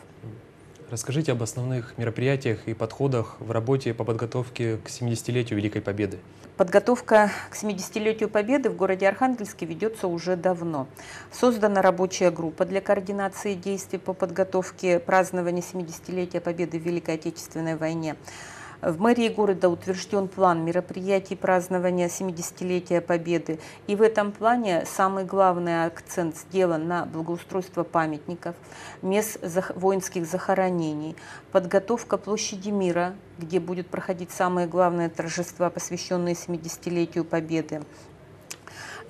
Расскажите об основных мероприятиях и подходах в работе по подготовке к 70-летию Великой Победы. Подготовка к 70-летию Победы в городе Архангельске ведется уже давно. Создана рабочая группа для координации действий по подготовке празднования 70-летия Победы в Великой Отечественной войне. В мэрии города утвержден план мероприятий празднования 70-летия Победы. И в этом плане самый главный акцент сделан на благоустройство памятников, мест воинских захоронений, подготовка площади мира, где будет проходить самые главные торжества, посвященные 70-летию Победы,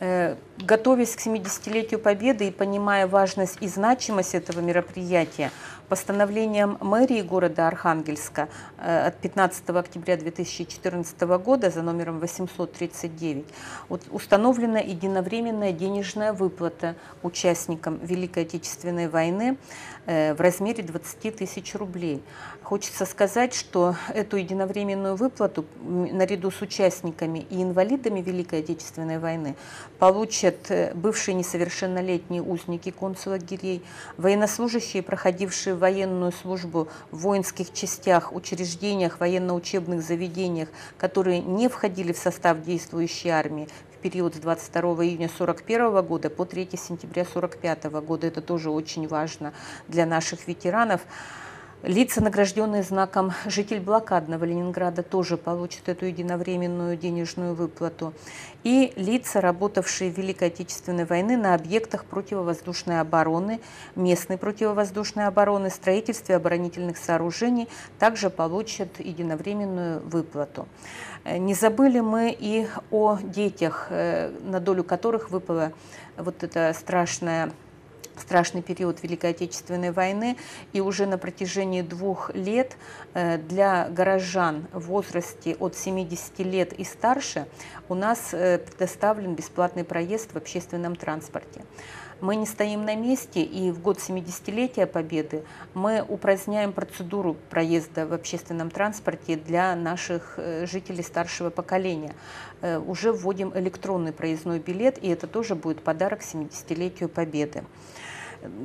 готовясь к 70-летию Победы и понимая важность и значимость этого мероприятия, постановлением мэрии города Архангельска э, от 15 октября 2014 года за номером 839 установлена единовременная денежная выплата участникам Великой Отечественной войны э, в размере 20 тысяч рублей. Хочется сказать, что эту единовременную выплату наряду с участниками и инвалидами Великой Отечественной войны получат э, бывшие несовершеннолетние узники концлагерей, военнослужащие, проходившие военную службу в воинских частях, учреждениях, военно-учебных заведениях, которые не входили в состав действующей армии, в период с 22 июня 1941 года по 3 сентября 1945 года. Это тоже очень важно для наших ветеранов. Лица, награжденные знаком «Житель блокадного Ленинграда», тоже получат эту единовременную денежную выплату. И лица, работавшие в Великой Отечественной войны на объектах противовоздушной обороны, местной противовоздушной обороны, строительстве оборонительных сооружений, также получат единовременную выплату. Не забыли мы и о детях, э, на долю которых выпала вот эта страшная страшный период Великой Отечественной войны, и уже на протяжении двух лет э, для горожан в возрасте от 70 лет и старше у нас э, предоставлен бесплатный проезд в общественном транспорте. Мы не стоим на месте, и в год 70-летия Победы мы упраздняем процедуру проезда в общественном транспорте для наших э, жителей старшего поколения. Уже вводим электронный проездной билет, и это тоже будет подарок 70-летию Победы.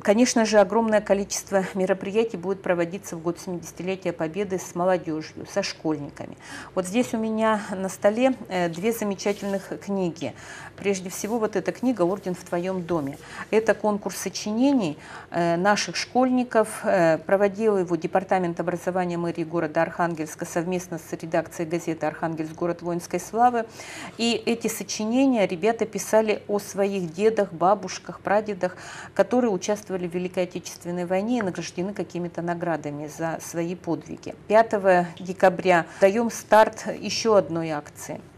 Конечно же, огромное количество мероприятий будет проводиться в год 70-летия Победы с молодежью, со школьниками. Вот здесь у меня на столе э, две замечательных книги. Прежде всего, вот эта книга «Орден в твоем доме». Это конкурс сочинений э, наших школьников. Э, проводил его Департамент образования мэрии города Архангельска совместно с редакцией газеты «Архангельск. Город воинской славы». И эти сочинения ребята писали о своих дедах, бабушках, прадедах, которые участвовали в Великой Отечественной войне и награждены какими-то наградами за свои подвиги. 5 декабря даем старт еще одной акции –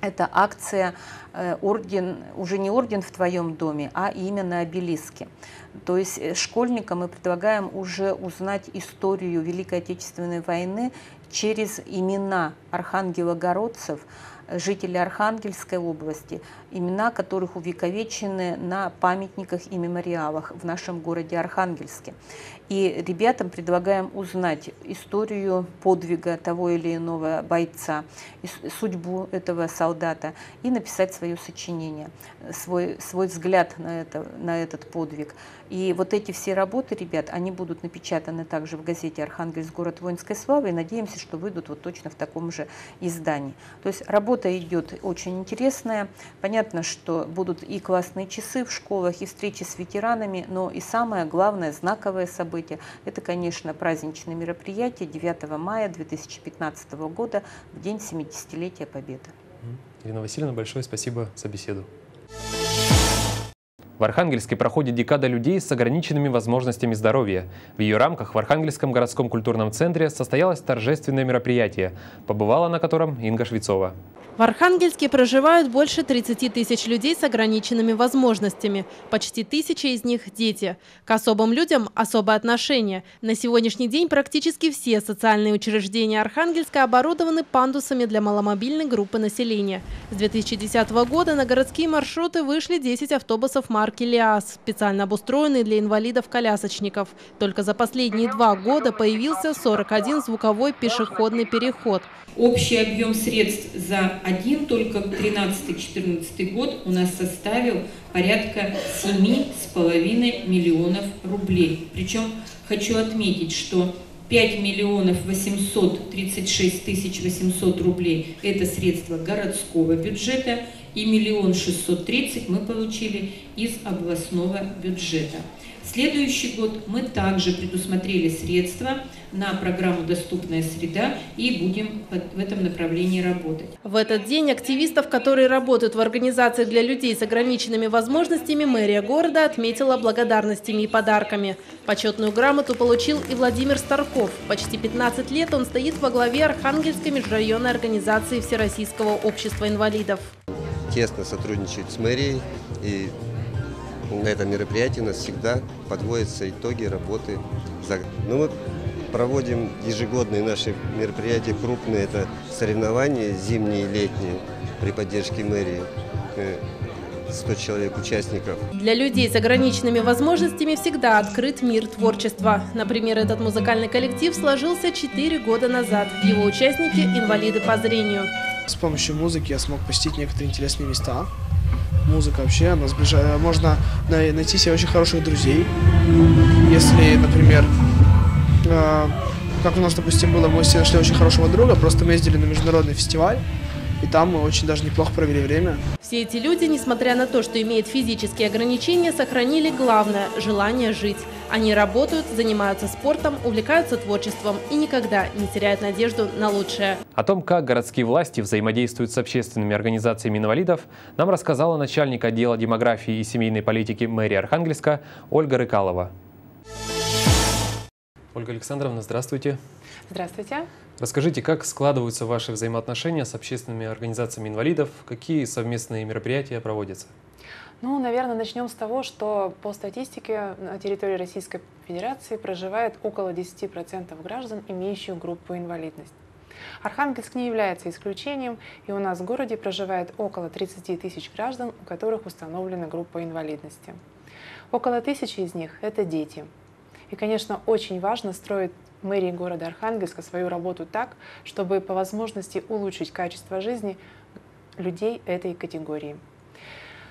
это акция э, орден, уже не орден в твоем доме, а именно обелиски. То есть э, школьникам мы предлагаем уже узнать историю Великой Отечественной войны через имена архангелогородцев, жителей Архангельской области, имена которых увековечены на памятниках и мемориалах в нашем городе Архангельске. И ребятам предлагаем узнать историю подвига того или иного бойца, судьбу этого солдата и написать свое сочинение, свой, свой взгляд на, это, на этот подвиг. И вот эти все работы, ребят, они будут напечатаны также в газете «Архангельск. Город воинской славы» и надеемся, что выйдут вот точно в таком же издании. То есть работа идет очень интересная. Понятно, что будут и классные часы в школах, и встречи с ветеранами, но и самое главное, знаковое событие, это, конечно, праздничное мероприятие 9 мая 2015 года, в день 70-летия Победы. Ирина Васильевна, большое спасибо за беседу. В Архангельске проходит декада людей с ограниченными возможностями здоровья. В ее рамках в Архангельском городском культурном центре состоялось торжественное мероприятие, побывала на котором Инга Швецова. В Архангельске проживают больше 30 тысяч людей с ограниченными возможностями. Почти тысяча из них – дети. К особым людям – особое отношение. На сегодняшний день практически все социальные учреждения Архангельска оборудованы пандусами для маломобильной группы населения. С 2010 года на городские маршруты вышли 10 автобусов марки «Лиас», специально обустроенные для инвалидов-колясочников. Только за последние два года появился 41 звуковой пешеходный переход. Общий объем средств за один только 13-14 год у нас составил порядка 7,5 миллионов рублей. Причем хочу отметить, что 5 миллионов 836 тысяч 800 рублей – это средства городского бюджета, и миллион шестьсот тридцать мы получили из областного бюджета. Следующий год мы также предусмотрели средства на программу «Доступная среда» и будем в этом направлении работать. В этот день активистов, которые работают в организации для людей с ограниченными возможностями, мэрия города отметила благодарностями и подарками. Почетную грамоту получил и Владимир Старков. Почти 15 лет он стоит во главе Архангельской межрайонной организации Всероссийского общества инвалидов. Тесно сотрудничает с мэрией и на этом мероприятии у нас всегда подводятся итоги работы. Ну, мы проводим ежегодные наши мероприятия крупные. Это соревнования зимние и летние при поддержке мэрии. 100 э, человек участников. Для людей с ограниченными возможностями всегда открыт мир творчества. Например, этот музыкальный коллектив сложился 4 года назад. Его участники – инвалиды по зрению. С помощью музыки я смог посетить некоторые интересные места музыка вообще, она сближает. Можно найти себе очень хороших друзей. Если, например, э, как у нас, допустим, было, мы все нашли очень хорошего друга, просто мы ездили на международный фестиваль, там мы очень даже неплохо провели время. Все эти люди, несмотря на то, что имеют физические ограничения, сохранили главное – желание жить. Они работают, занимаются спортом, увлекаются творчеством и никогда не теряют надежду на лучшее. О том, как городские власти взаимодействуют с общественными организациями инвалидов, нам рассказала начальник отдела демографии и семейной политики мэрии Архангельска Ольга Рыкалова. Ольга Александровна, здравствуйте. Здравствуйте. Расскажите, как складываются ваши взаимоотношения с общественными организациями инвалидов, какие совместные мероприятия проводятся? Ну, наверное, начнем с того, что по статистике на территории Российской Федерации проживает около 10% граждан, имеющих группу инвалидность. Архангельск не является исключением, и у нас в городе проживает около 30 тысяч граждан, у которых установлена группа инвалидности. Около тысячи из них – это дети. И, конечно, очень важно строить мэрии города Архангельска свою работу так, чтобы по возможности улучшить качество жизни людей этой категории.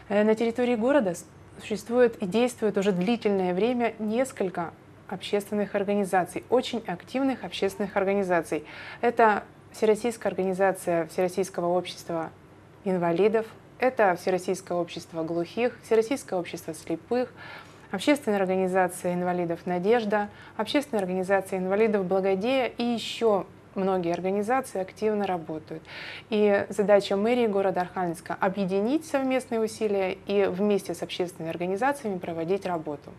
Э, на территории города существует и действует уже длительное время несколько общественных организаций, очень активных общественных организаций. Это Всероссийская организация Всероссийского общества инвалидов, это Всероссийское общество глухих, Всероссийское общество слепых, Общественная организация инвалидов «Надежда», Общественная организация инвалидов «Благодея» и еще многие организации активно работают. И задача мэрии города Архангельска – объединить совместные усилия и вместе с общественными организациями проводить работу.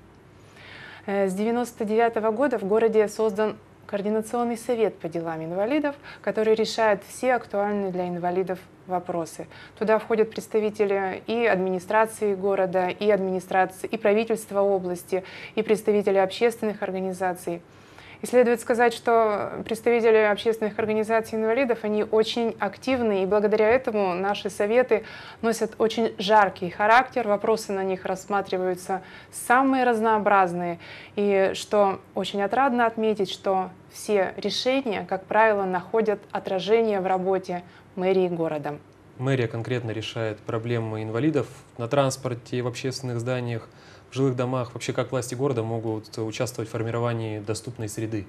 Э, с 1999 года в городе создан Координационный совет по делам инвалидов, который решает все актуальные для инвалидов вопросы. Туда входят представители и администрации города, и администрации, и правительства области, и представители общественных организаций. И следует сказать, что представители общественных организаций инвалидов, они очень активны, и благодаря этому наши советы носят очень жаркий характер, вопросы на них рассматриваются самые разнообразные. И что очень отрадно отметить, что все решения, как правило, находят отражение в работе мэрии города. Мэрия конкретно решает проблемы инвалидов на транспорте, в общественных зданиях, в жилых домах, вообще как власти города могут участвовать в формировании доступной среды?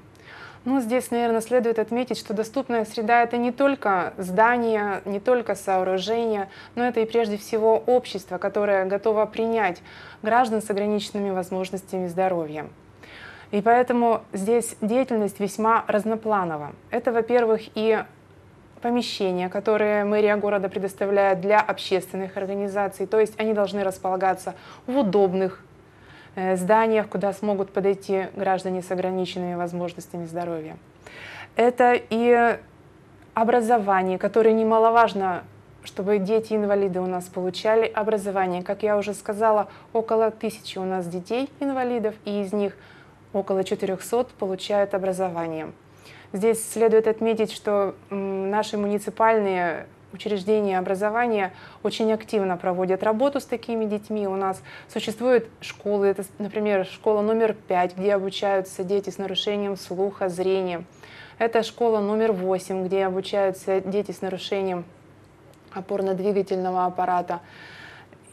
Ну, здесь, наверное, следует отметить, что доступная среда – это не только здания, не только сооружения, но это и прежде всего общество, которое готово принять граждан с ограниченными возможностями здоровья. И поэтому здесь деятельность весьма разнопланова. Это, во-первых, и помещения, которые мэрия города предоставляет для общественных организаций, то есть они должны располагаться в удобных Э, зданиях, куда смогут подойти граждане с ограниченными возможностями здоровья. Это и образование, которое немаловажно, чтобы дети-инвалиды у нас получали образование. Как я уже сказала, около тысячи у нас детей-инвалидов, и из них около 400 получают образование. Здесь следует отметить, что наши муниципальные учреждения образования очень активно проводят работу с такими детьми. У нас существуют школы, это, например, школа номер 5, где обучаются дети с нарушением слуха, зрения. Это школа номер 8, где обучаются дети с нарушением опорно-двигательного аппарата.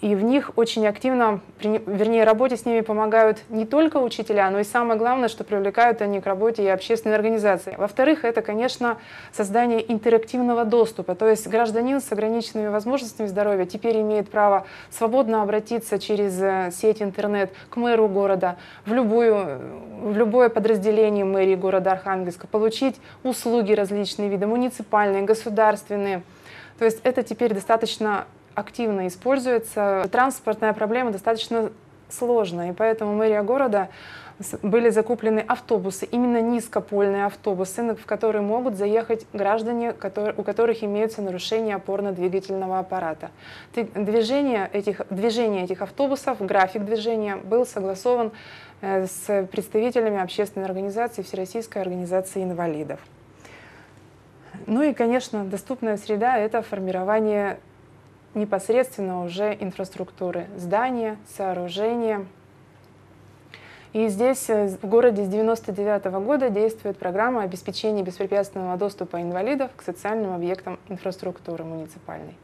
И в них очень активно, вернее, работе с ними помогают не только учителя, но и самое главное, что привлекают они к работе и общественные организации. Во-вторых, это, конечно, создание интерактивного доступа, то есть гражданин с ограниченными возможностями здоровья теперь имеет право свободно обратиться через э, сеть интернет к мэру города, в, любую, в любое подразделение мэрии города Архангельска, получить услуги различные виды, муниципальные, государственные. То есть это теперь достаточно активно используется. Транспортная проблема достаточно сложная, и поэтому мэрия города были закуплены автобусы, именно низкопольные автобусы, в которые могут заехать граждане, у которых имеются нарушения опорно-двигательного аппарата. Движение этих, движение этих автобусов, график движения был согласован э, с представителями общественной организации Всероссийской организации инвалидов. Ну и, конечно, доступная среда – это формирование непосредственно уже инфраструктуры, здания, сооружения. И здесь э, в городе с 1999 -го года действует программа обеспечения беспрепятственного доступа инвалидов к социальным объектам инфраструктуры муниципальной.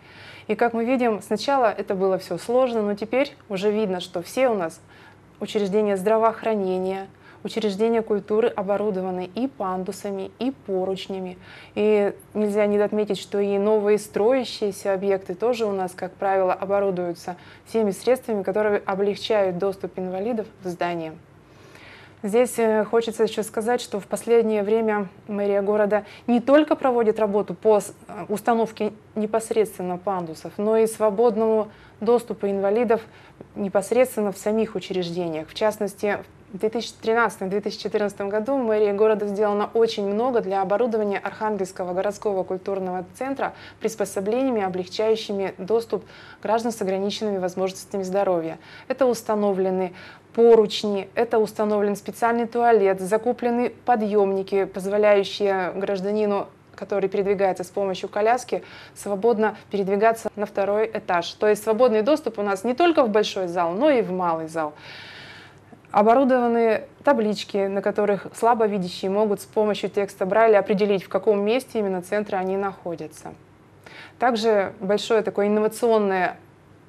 И как мы видим, сначала это было все сложно, но теперь уже видно, что все у нас учреждения здравоохранения – Учреждения культуры оборудованы и пандусами, и поручнями. И нельзя не отметить, что и новые строящиеся объекты тоже у нас, как правило, оборудуются всеми средствами, которые облегчают доступ инвалидов в здание. Здесь э, хочется еще сказать, что в последнее время мэрия города не только проводит работу по э, установке непосредственно пандусов, но и свободному доступу инвалидов непосредственно в самих учреждениях. В частности, в 2013-2014 году мэрия города сделала очень много для оборудования Архангельского городского культурного центра приспособлениями, облегчающими доступ граждан с ограниченными возможностями здоровья. Это установлены поручни, это установлен специальный туалет, закуплены подъемники, позволяющие гражданину который передвигается с помощью коляски, свободно передвигаться на второй этаж. То есть свободный доступ у нас не только в большой зал, но и в малый зал. Оборудованы таблички, на которых слабовидящие могут с помощью текста Брайля определить, в каком месте именно центра они находятся. Также большое такое инновационное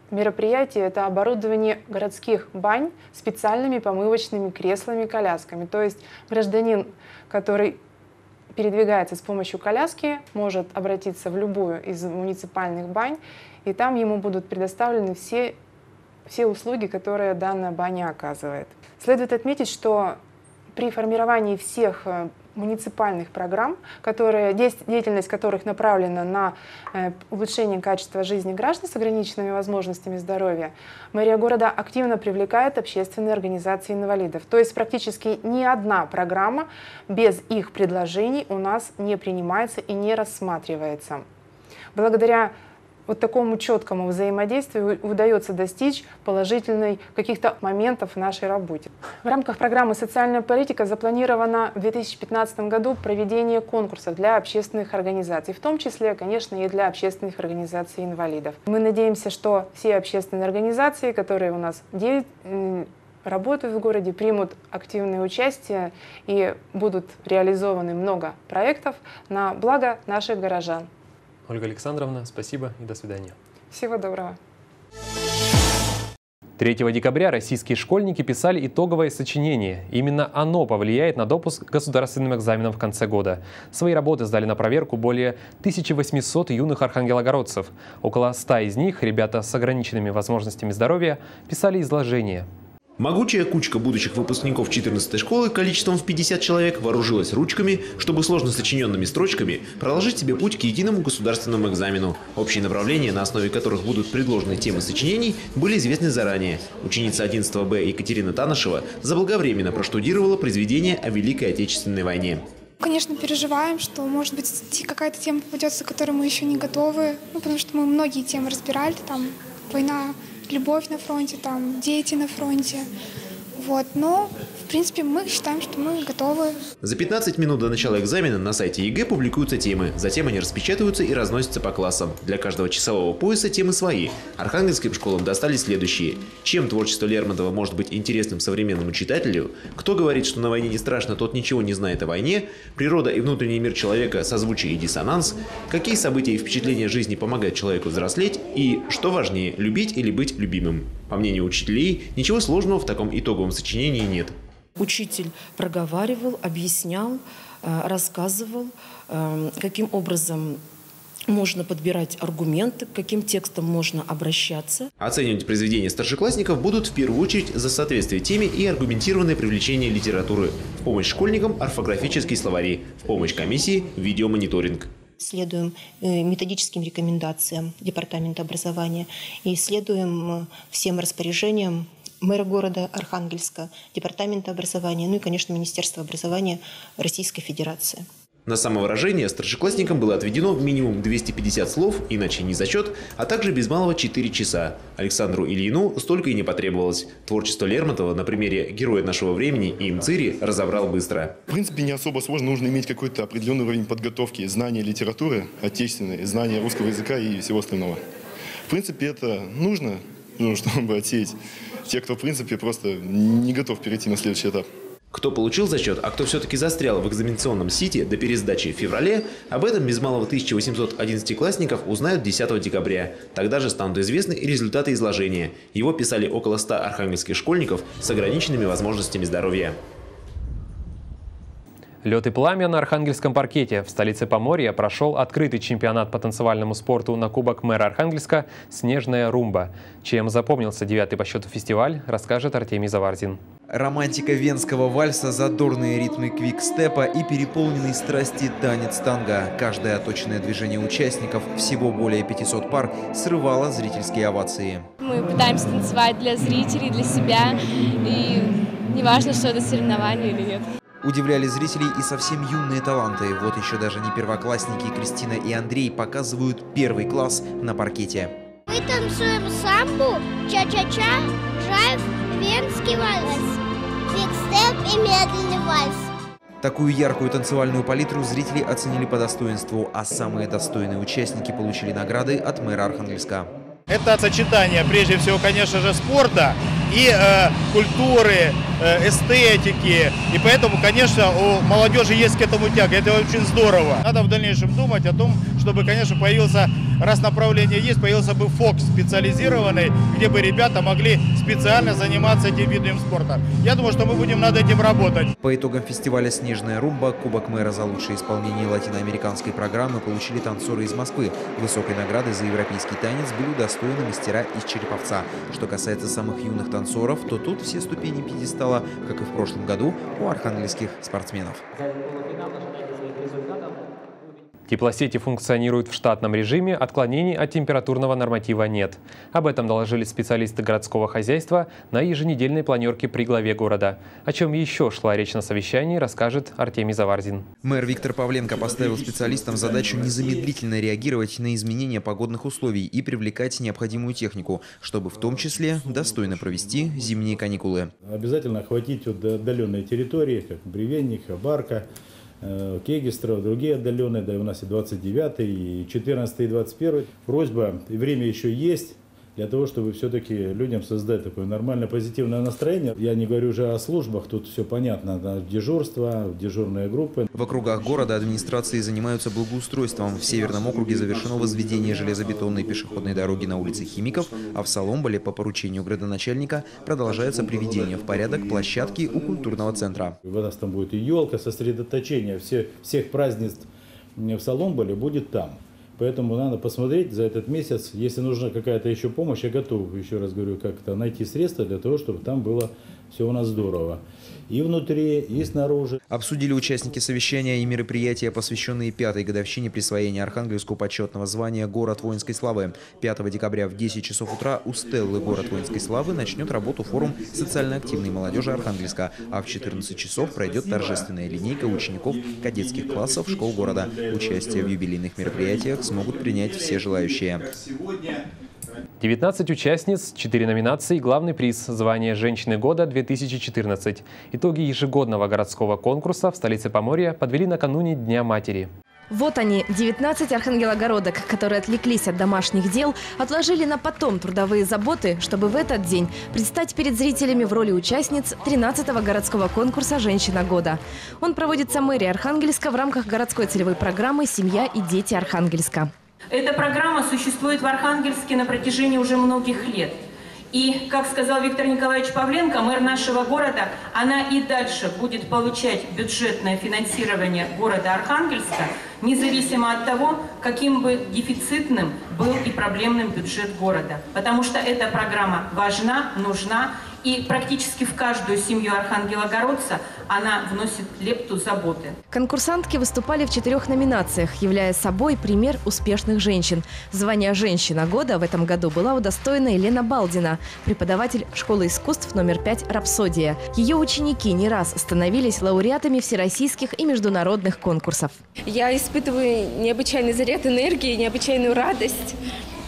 мероприятие – это оборудование городских бань специальными помывочными креслами колясками. То есть гражданин, который передвигается с помощью коляски, может обратиться в любую из муниципальных бань, и там ему будут предоставлены все, все услуги, которые данная баня оказывает. Следует отметить, что при формировании всех э, муниципальных программ, которые, деятельность которых направлена на э, улучшение качества жизни граждан с ограниченными возможностями здоровья, мэрия города активно привлекает общественные организации инвалидов. То есть практически ни одна программа без их предложений у нас не принимается и не рассматривается. Благодаря вот такому четкому взаимодействию удается достичь положительных каких-то моментов в нашей работе. В рамках программы «Социальная политика» запланировано в 2015 году проведение конкурсов для общественных организаций, в том числе, конечно, и для общественных организаций инвалидов. Мы надеемся, что все общественные организации, которые у нас 9 работают в городе, примут активное участие и будут реализованы много проектов на благо наших горожан. Ольга Александровна, спасибо и до свидания. Всего доброго. 3 декабря российские школьники писали итоговое сочинение. Именно оно повлияет на допуск к государственным экзаменам в конце года. Свои работы сдали на проверку более 1800 юных архангелогородцев. Около 100 из них, ребята с ограниченными возможностями здоровья, писали изложения. Могучая кучка будущих выпускников 14 школы количеством в 50 человек вооружилась ручками, чтобы сложно сочиненными строчками проложить себе путь к единому государственному экзамену. Общие направления, на основе которых будут предложены темы сочинений, были известны заранее. Ученица 11 Б Екатерина Танышева заблаговременно проштудировала произведение о Великой Отечественной войне. Конечно, переживаем, что, может быть, какая-то тема попадется, к которой мы еще не готовы. Ну, потому что мы многие темы разбирали, там, война любовь на фронте, там, дети на фронте. Вот, но, в принципе, мы считаем, что мы готовы. За 15 минут до начала экзамена на сайте ЕГЭ публикуются темы. Затем они распечатываются и разносятся по классам. Для каждого часового пояса темы свои. Архангельским школам достались следующие. Чем творчество Лермонтова может быть интересным современному читателю? Кто говорит, что на войне не страшно, тот ничего не знает о войне? Природа и внутренний мир человека, созвучие и диссонанс? Какие события и впечатления жизни помогают человеку взрослеть? И, что важнее, любить или быть любимым? По мнению учителей, ничего сложного в таком итоговом сочинении нет. Учитель проговаривал, объяснял, э, рассказывал, э, каким образом можно подбирать аргументы, к каким текстам можно обращаться. Оценивать произведения старшеклассников будут в первую очередь за соответствие теме и аргументированное привлечение литературы. В помощь школьникам – орфографические словари, в помощь комиссии – видеомониторинг следуем э, методическим рекомендациям Департамента образования и следуем э, всем распоряжениям мэра города Архангельска, Департамента образования, ну и, конечно, Министерства образования Российской Федерации. На самовыражение старшеклассникам было отведено минимум 250 слов, иначе не зачет, а также без малого 4 часа. Александру Ильину столько и не потребовалось. Творчество Лермонтова на примере героя нашего времени и Имцири разобрал быстро. В принципе, не особо сложно. Нужно иметь какой-то определенный уровень подготовки, знания литературы отечественной, знания русского языка и всего остального. В принципе, это нужно, ну, чтобы отсеять тех, кто, в принципе, просто не готов перейти на следующий этап. Кто получил зачет, а кто все-таки застрял в экзаменационном сите до пересдачи в феврале, об этом без малого 1811 классников узнают 10 декабря. Тогда же станут известны и результаты изложения. Его писали около 100 архангельских школьников с ограниченными возможностями здоровья. Лед и пламя на Архангельском паркете. В столице Поморья прошел открытый чемпионат по танцевальному спорту на Кубок мэра Архангельска «Снежная румба». Чем запомнился девятый по счету фестиваль, расскажет Артемий Заварзин. Романтика венского вальса, задорные ритмы квикстепа и переполненный страсти танец танго. Каждое оточенное движение участников, всего более 500 пар, срывало зрительские овации. Мы пытаемся танцевать для зрителей, для себя, и неважно, что это соревнование или нет. Удивляли зрителей и совсем юные таланты. Вот еще даже не первоклассники Кристина и Андрей показывают первый класс на паркете. Мы танцуем самбу, ча-ча-ча, драйв, венский вальс, квикстеп и медленный вальс. Такую яркую танцевальную палитру зрители оценили по достоинству, а самые достойные участники получили награды от мэра Архангельска. Это сочетание, прежде всего, конечно же, спорта и э, культуры, э, эстетики. И поэтому, конечно, у молодежи есть к этому тяга. Это очень здорово. Надо в дальнейшем думать о том, чтобы, конечно, появился, раз направление есть, появился бы ФОК специализированный, где бы ребята могли специально заниматься этим видом спорта. Я думаю, что мы будем над этим работать. По итогам фестиваля «Снежная румба» Кубок мэра за лучшее исполнение латиноамериканской программы получили танцоры из Москвы. Высокой награды за европейский танец были удостоены мастера из Череповца. Что касается самых юных танцоров, то тут все ступени пьедестала, как и в прошлом году, у архангельских спортсменов. Теплосети функционируют в штатном режиме, отклонений от температурного норматива нет. Об этом доложили специалисты городского хозяйства на еженедельной планерке при главе города. О чем еще шла речь на совещании, расскажет Артемий Заварзин. Мэр Виктор Павленко поставил специалистам задачу незамедлительно реагировать на изменения погодных условий и привлекать необходимую технику, чтобы в том числе достойно провести зимние каникулы. Обязательно охватить отдаленные территории, как Бревенник, Барка, Э, Кегистров, другие отдаленные, да и у нас и 29, и 14, и 21. Просьба, время еще есть, для того, чтобы все-таки людям создать такое нормальное позитивное настроение. Я не говорю уже о службах, тут все понятно, да, дежурство, дежурные группы. В округах города администрации занимаются благоустройством. В Северном округе завершено возведение железобетонной пешеходной дороги на улице Химиков, а в Соломболе по поручению градоначальника продолжается приведение в порядок площадки у культурного центра. У нас там будет и елка, сосредоточение все, всех празднеств в Соломболе будет там. Поэтому надо посмотреть за этот месяц, если нужна какая-то еще помощь, я готов, еще раз говорю, как-то найти средства для того, чтобы там было все у нас здорово и внутри, и снаружи. Обсудили участники совещания и мероприятия, посвященные пятой годовщине присвоения Архангельску почетного звания «Город воинской славы». 5 декабря в 10 часов утра у Стеллы «Город воинской славы» начнет работу форум социально активной молодежи Архангельска, а в 14 часов пройдет торжественная линейка учеников кадетских классов школ города. Участие в юбилейных мероприятиях смогут принять все желающие. 19 участниц, 4 номинации, главный приз «Звание женщины года-2014». Итоги ежегодного городского конкурса в столице Поморья подвели накануне Дня матери. Вот они, 19 архангелогородок, которые отвлеклись от домашних дел, отложили на потом трудовые заботы, чтобы в этот день предстать перед зрителями в роли участниц 13-го городского конкурса «Женщина года». Он проводится мэрией Архангельска в рамках городской целевой программы «Семья и дети Архангельска». Эта программа существует в Архангельске на протяжении уже многих лет. И, как сказал Виктор Николаевич Павленко, мэр нашего города, она и дальше будет получать бюджетное финансирование города Архангельска, независимо от того, каким бы дефицитным был и проблемным бюджет города. Потому что эта программа важна, нужна и практически в каждую семью архангелогородца она вносит лепту заботы. Конкурсантки выступали в четырех номинациях, являя собой пример успешных женщин. Звание «Женщина года» в этом году была удостоена Елена Балдина, преподаватель школы искусств номер 5 «Рапсодия». Ее ученики не раз становились лауреатами всероссийских и международных конкурсов. Я испытываю необычайный заряд энергии, необычайную радость.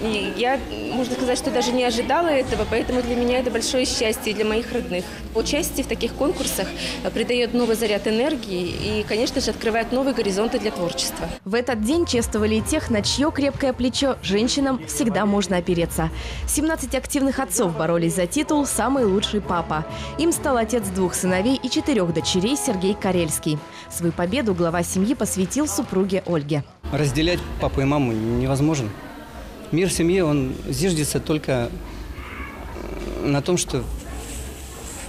И я, можно сказать, что даже не ожидала этого, поэтому для меня это большое счастье и для моих родных. Участие в таких конкурсах придает новый заряд энергии и, конечно же, открывает новые горизонты для творчества. В этот день чествовали и тех, на чье крепкое плечо женщинам всегда можно опереться. 17 активных отцов боролись за титул «Самый лучший папа». Им стал отец двух сыновей и четырех дочерей Сергей Карельский. Свою победу глава семьи посвятил супруге Ольге. Разделять папу и маму невозможно. Мир в семье, он зиждется только на том, что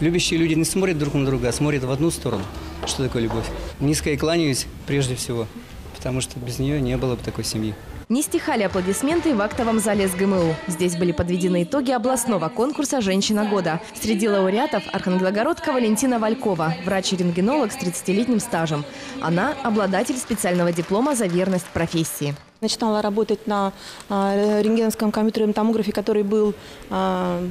любящие люди не смотрят друг на друга, а смотрят в одну сторону. Что такое любовь? Низко и кланяюсь прежде всего, потому что без нее не было бы такой семьи. Не стихали аплодисменты в актовом зале СГМУ. Здесь были подведены итоги областного конкурса «Женщина года». Среди лауреатов архангелогородка Валентина Валькова, врач-рентгенолог с 30-летним стажем. Она – обладатель специального диплома за верность профессии. Начинала работать на а, рентгеновском компьютерном томографе, который был а,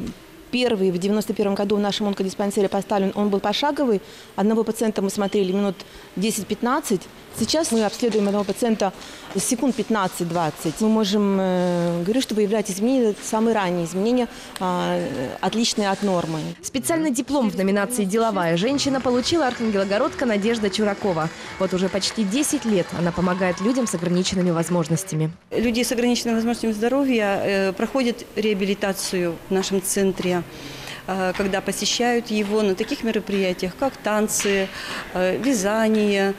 первый в 91 году в нашем онкодиспансере поставлен. Он был пошаговый. Одного пациента мы смотрели минут 10-15. Сейчас мы обследуем одного пациента секунд 15-20. Мы можем говорить, что выявлять изменения, самые ранние изменения, э, отличные от нормы. Специальный диплом в номинации «Деловая женщина» получила архангелогородка Надежда Чуракова. Вот уже почти 10 лет она помогает людям с ограниченными возможностями. Люди с ограниченными возможностями здоровья э, проходят реабилитацию в нашем центре э, когда посещают его на таких мероприятиях, как танцы, э, вязание,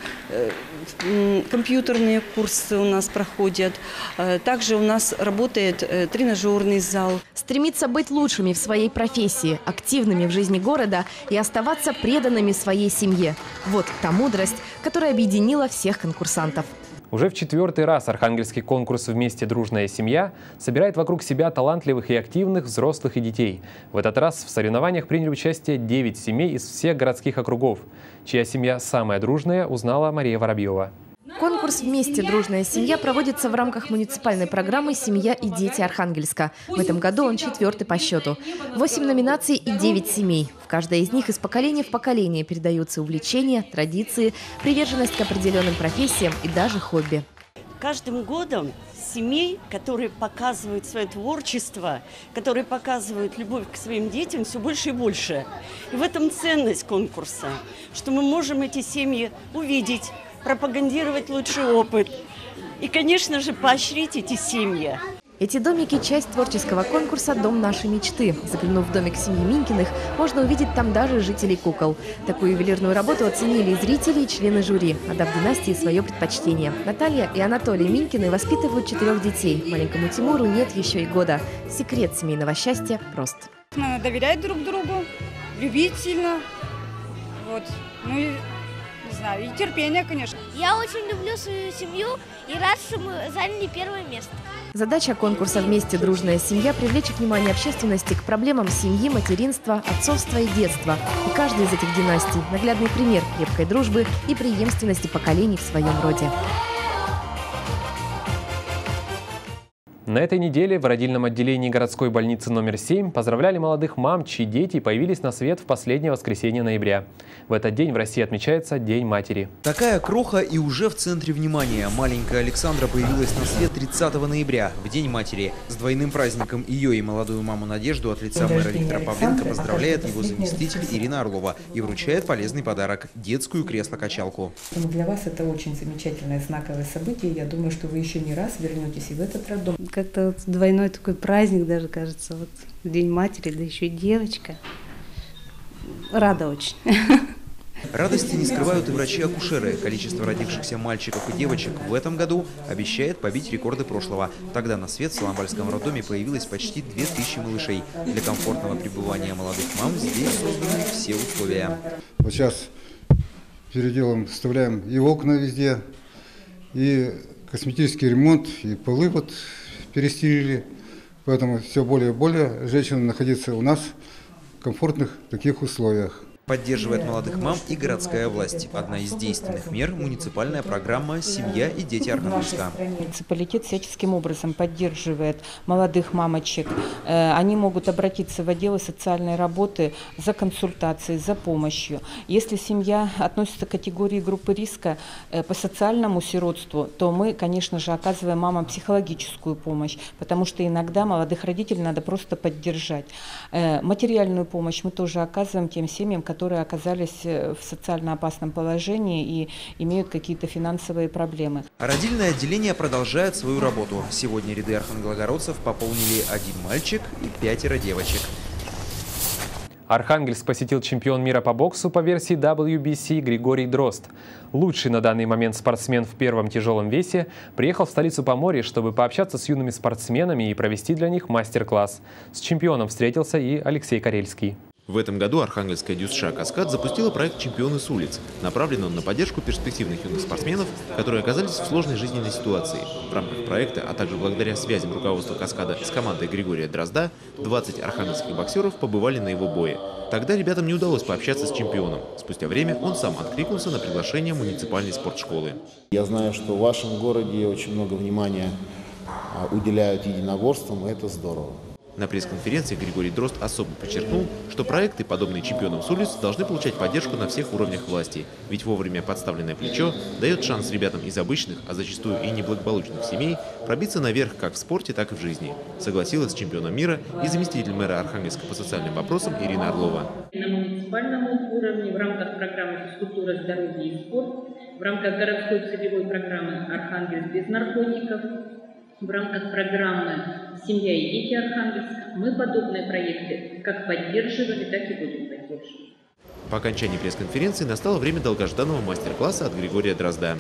компьютерные курсы у нас проходят. Э, также у нас работает э, тренажерный зал. Стремиться быть лучшими в своей профессии, активными в жизни города и оставаться преданными своей семье. Вот та мудрость, которая объединила всех конкурсантов. Уже в четвертый раз архангельский конкурс «Вместе дружная семья» собирает вокруг себя талантливых и активных взрослых и детей. В этот раз в соревнованиях приняли участие 9 семей из всех городских округов. Чья семья самая дружная, узнала Мария Воробьева. Конкурс «Вместе. Дружная семья» проводится в рамках муниципальной программы «Семья и дети Архангельска». В этом году он четвертый по счету. Восемь номинаций и девять семей. В каждой из них из поколения в поколение передаются увлечения, традиции, приверженность к определенным профессиям и даже хобби. Каждым годом семей, которые показывают свое творчество, которые показывают любовь к своим детям, все больше и больше. И в этом ценность конкурса, что мы можем эти семьи увидеть, пропагандировать лучший опыт и, конечно же, поощрить эти семьи. Эти домики – часть творческого конкурса «Дом нашей мечты». Заглянув в домик семьи Минкиных, можно увидеть там даже жителей кукол. Такую ювелирную работу оценили и зрители, и члены жюри, отдав династии свое предпочтение. Наталья и Анатолий Минкины воспитывают четырех детей. Маленькому Тимуру нет еще и года. Секрет семейного счастья прост. Надо доверять друг другу, любить сильно. Вот. Ну и знаю, и терпение, конечно. Я очень люблю свою семью и рад, что мы заняли первое место. Задача конкурса «Вместе. Дружная семья» – привлечь внимание общественности к проблемам семьи, материнства, отцовства и детства. И каждый из этих династий – наглядный пример крепкой дружбы и преемственности поколений в своем роде. На этой неделе в родильном отделении городской больницы номер 7 поздравляли молодых мам, чьи дети появились на свет в последнее воскресенье ноября. В этот день в России отмечается День матери. Такая кроха и уже в центре внимания. Маленькая Александра появилась на свет 30 ноября, в День матери. С двойным праздником ее и молодую маму Надежду от лица мэра Виктора Павленко поздравляет его заместитель Ирина Орлова и вручает полезный подарок – детскую кресло-качалку. Для вас это очень замечательное знаковое событие. Я думаю, что вы еще не раз вернетесь и в этот роддом как-то вот двойной такой праздник даже, кажется, вот День матери, да еще и девочка. Рада очень. Радости не скрывают и врачи-акушеры. Количество родившихся мальчиков и девочек в этом году обещает побить рекорды прошлого. Тогда на свет в Соломбальском роддоме появилось почти 2000 малышей. Для комфортного пребывания молодых мам здесь созданы все условия. Вот сейчас переделаем, вставляем и окна везде, и косметический ремонт, и полы вот перестелили. Поэтому все более и более женщины находятся у нас в комфортных таких условиях. Поддерживает молодых мам и городская власть. Одна из действенных мер – муниципальная программа «Семья и дети Архангельска». Муниципалитет всяческим образом поддерживает молодых мамочек. Э, они могут обратиться в отделы социальной работы за консультацией, за помощью. Если семья относится к категории группы риска э, по социальному сиротству, то мы, конечно же, оказываем мамам психологическую помощь, потому что иногда молодых родителей надо просто поддержать. Э, материальную помощь мы тоже оказываем тем семьям, которые которые оказались э, в социально опасном положении и имеют какие-то финансовые проблемы. Родильное отделение продолжает свою работу. Сегодня ряды архангелогородцев пополнили один мальчик и пятеро девочек. Архангельск посетил чемпион мира по боксу по версии WBC Григорий Дрозд. Лучший на данный момент спортсмен в первом тяжелом весе приехал в столицу Поморья, чтобы пообщаться с юными спортсменами и провести для них мастер-класс. С чемпионом встретился и Алексей Карельский. В этом году Архангельская дюсша «Каскад» запустила проект «Чемпионы с улиц». Направленный он на поддержку перспективных юных спортсменов, которые оказались в сложной жизненной ситуации. В рамках проекта, а также благодаря связям руководства «Каскада» с командой Григория Дрозда, 20 архангельских боксеров побывали на его бое. Тогда ребятам не удалось пообщаться с чемпионом. Спустя время он сам откликнулся на приглашение муниципальной спортшколы. Я знаю, что в вашем городе очень много внимания а, уделяют единоборствам, и это здорово. На пресс-конференции Григорий Дрозд особо подчеркнул, что проекты, подобные чемпионам с улиц, должны получать поддержку на всех уровнях власти. Ведь вовремя подставленное плечо дает шанс ребятам из обычных, а зачастую и неблагополучных семей пробиться наверх как в спорте, так и в жизни. Согласилась с чемпионом мира и заместитель мэра Архангельска по социальным вопросам Ирина Орлова. На муниципальном уровне в рамках программы «Физкультура, здоровье и спорт», в рамках городской целевой программы «Архангельск без наркотиков», в рамках программы «Семья и дети Архангельска» мы подобные проекты как поддерживали, так и будем поддерживать. По окончании пресс-конференции настало время долгожданного мастер-класса от Григория Дрозда.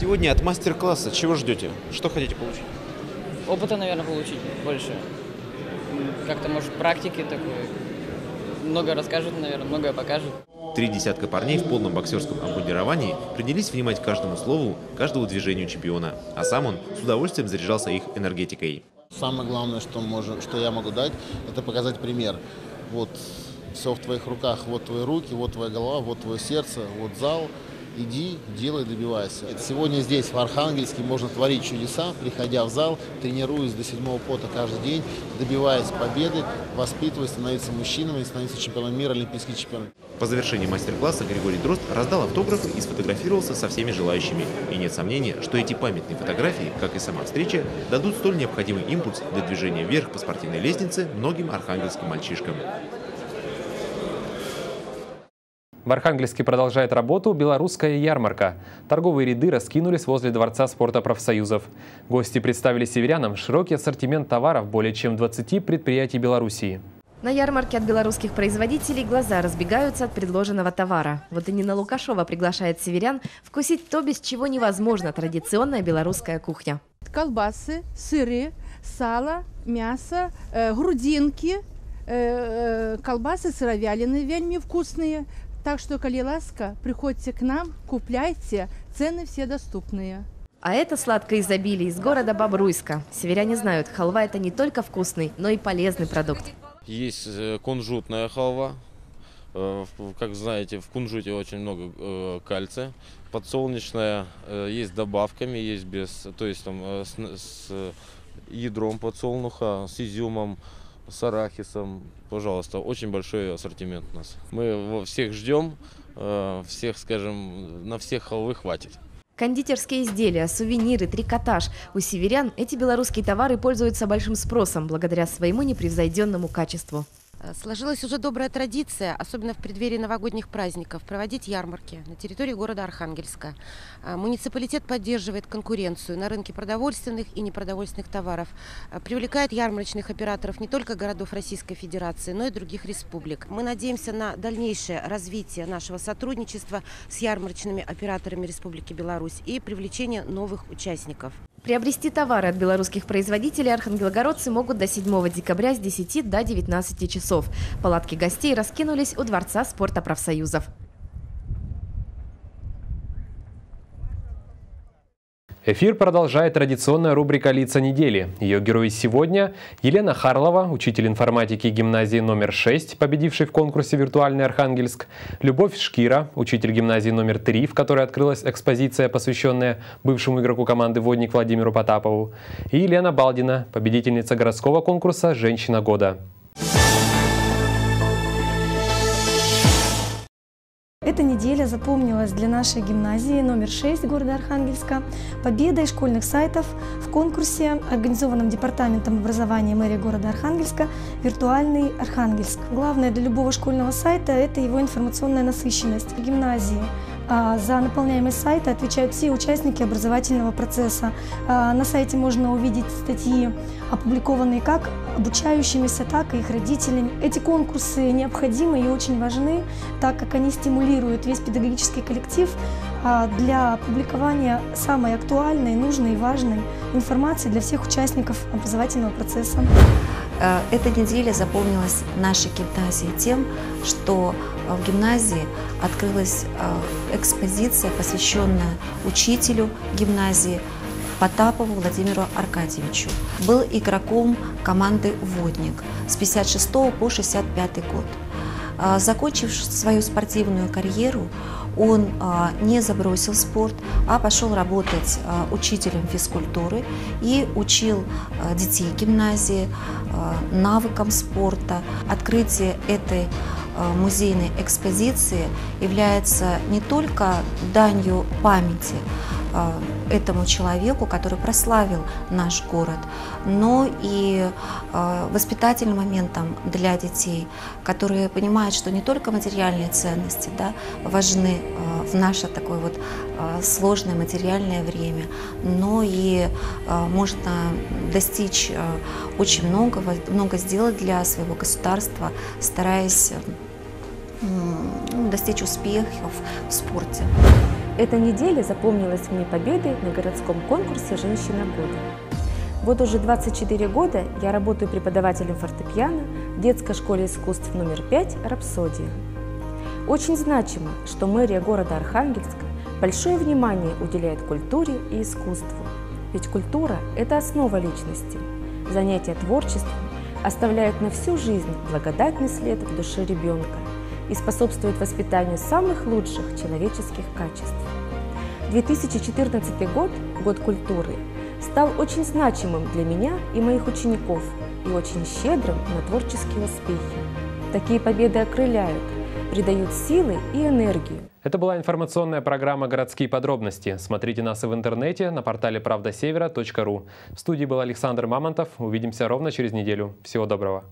Сегодня от мастер-класса чего ждете? Что хотите получить? Опыта, наверное, получить больше. Как-то, может, практики такой. Много расскажут, наверное, многое покажут. Три десятка парней в полном боксерском обмундировании принялись внимать каждому слову, каждому движению чемпиона. А сам он с удовольствием заряжался их энергетикой. Самое главное, что, можем, что я могу дать, это показать пример. Вот все в твоих руках, вот твои руки, вот твоя голова, вот твое сердце, вот зал – иди, делай, добивайся. Сегодня здесь, в Архангельске, можно творить чудеса, приходя в зал, тренируясь до седьмого пота каждый день, добиваясь победы, воспитываясь, становиться мужчинами, становиться чемпионом мира, олимпийским чемпионом. По завершении мастер-класса Григорий Дрозд раздал автографы и сфотографировался со всеми желающими. И нет сомнения, что эти памятные фотографии, как и сама встреча, дадут столь необходимый импульс для движения вверх по спортивной лестнице многим архангельским мальчишкам. В Архангельске продолжает работу белорусская ярмарка. Торговые ряды раскинулись возле Дворца спорта профсоюзов. Гости представили северянам широкий ассортимент товаров более чем 20 предприятий Белоруссии. На ярмарке от белорусских производителей глаза разбегаются от предложенного товара. Вот и Нина Лукашова приглашает северян вкусить то, без чего невозможно традиционная белорусская кухня. Колбасы, сыры, сало, мясо, э, грудинки, э, э, колбасы сыровяленые, вельми вкусные, так что, коли ласка, приходите к нам, купляйте, цены все доступные. А это сладкое изобилие из города Бобруйска. Северяне знают, халва это не только вкусный, но и полезный продукт. Есть э, кунжутная халва. Э, как знаете, в кунжуте очень много э, кальция. Подсолнечная есть с добавками, есть без, то есть там с, с ядром подсолнуха, с изюмом, с арахисом. Пожалуйста, очень большой ассортимент у нас. Мы всех ждем, э, всех, скажем, на всех халвы хватит. Кондитерские изделия, сувениры, трикотаж. У северян эти белорусские товары пользуются большим спросом благодаря своему непревзойденному качеству. Э, сложилась уже добрая традиция, особенно в преддверии новогодних праздников, проводить ярмарки на территории города Архангельска. Э, муниципалитет поддерживает конкуренцию на рынке продовольственных и непродовольственных товаров, э, привлекает ярмарочных операторов не только городов Российской Федерации, но и других республик. Мы надеемся на дальнейшее развитие нашего сотрудничества с ярмарочными операторами Республики Беларусь и привлечение новых участников. Приобрести товары от белорусских производителей архангелогородцы могут до 7 декабря с 10 до 19 часов. Палатки гостей раскинулись у Дворца спорта профсоюзов. Эфир продолжает традиционная рубрика «Лица недели». Ее герои сегодня – Елена Харлова, учитель информатики гимназии номер 6, победивший в конкурсе «Виртуальный Архангельск», Любовь Шкира, учитель гимназии номер 3, в которой открылась экспозиция, посвященная бывшему игроку команды «Водник» Владимиру Потапову, и Елена Балдина, победительница городского конкурса «Женщина года». Эта неделя запомнилась для нашей гимназии номер 6 города Архангельска победой школьных сайтов в конкурсе, организованном Департаментом образования мэрии города Архангельска «Виртуальный Архангельск». Главное для любого школьного сайта – это его информационная насыщенность. Гимназии за наполняемость сайта отвечают все участники образовательного процесса. А, на сайте можно увидеть статьи, опубликованные как обучающимися, так и их родителями. Эти конкурсы необходимы и очень важны, так как они стимулируют весь педагогический коллектив а, для публикования самой актуальной, нужной и важной информации для всех участников образовательного процесса. Э, эта неделя запомнилась нашей гимназии тем, что э, в гимназии открылась э, экспозиция, посвященная учителю гимназии Потапову Владимиру Аркадьевичу. Был игроком команды «Водник» с 56 по 65 год. Закончив свою спортивную карьеру, он а, не забросил спорт, а пошел работать а, учителем физкультуры и учил а, детей гимназии навыкам спорта. Открытие этой музейной экспозиции является не только данью памяти этому человеку, который прославил наш город, но и а, воспитательным моментом для детей, которые понимают, что не только материальные ценности да, важны а, в наше такое вот сложное материальное время, но и можно достичь очень многого, много сделать для своего государства, стараясь достичь успехов в спорте. Эта неделя запомнилась мне победой на городском конкурсе «Женщина года». Вот уже 24 года я работаю преподавателем фортепиано в детской школе искусств номер 5 «Рапсодия». Очень значимо, что мэрия города Архангельска большое внимание уделяет культуре и искусству. Ведь культура – это основа личности. Занятия творчеством оставляют на всю жизнь благодатный след в душе ребенка – и способствует воспитанию самых лучших человеческих качеств. 2014 год, год культуры, стал очень значимым для меня и моих учеников и очень щедрым на творческие успехи. Такие победы окрыляют, придают силы и энергию. Это была информационная программа «Городские подробности». Смотрите нас и в интернете на портале правдасевера.ру. В студии был Александр Мамонтов. Увидимся ровно через неделю. Всего доброго.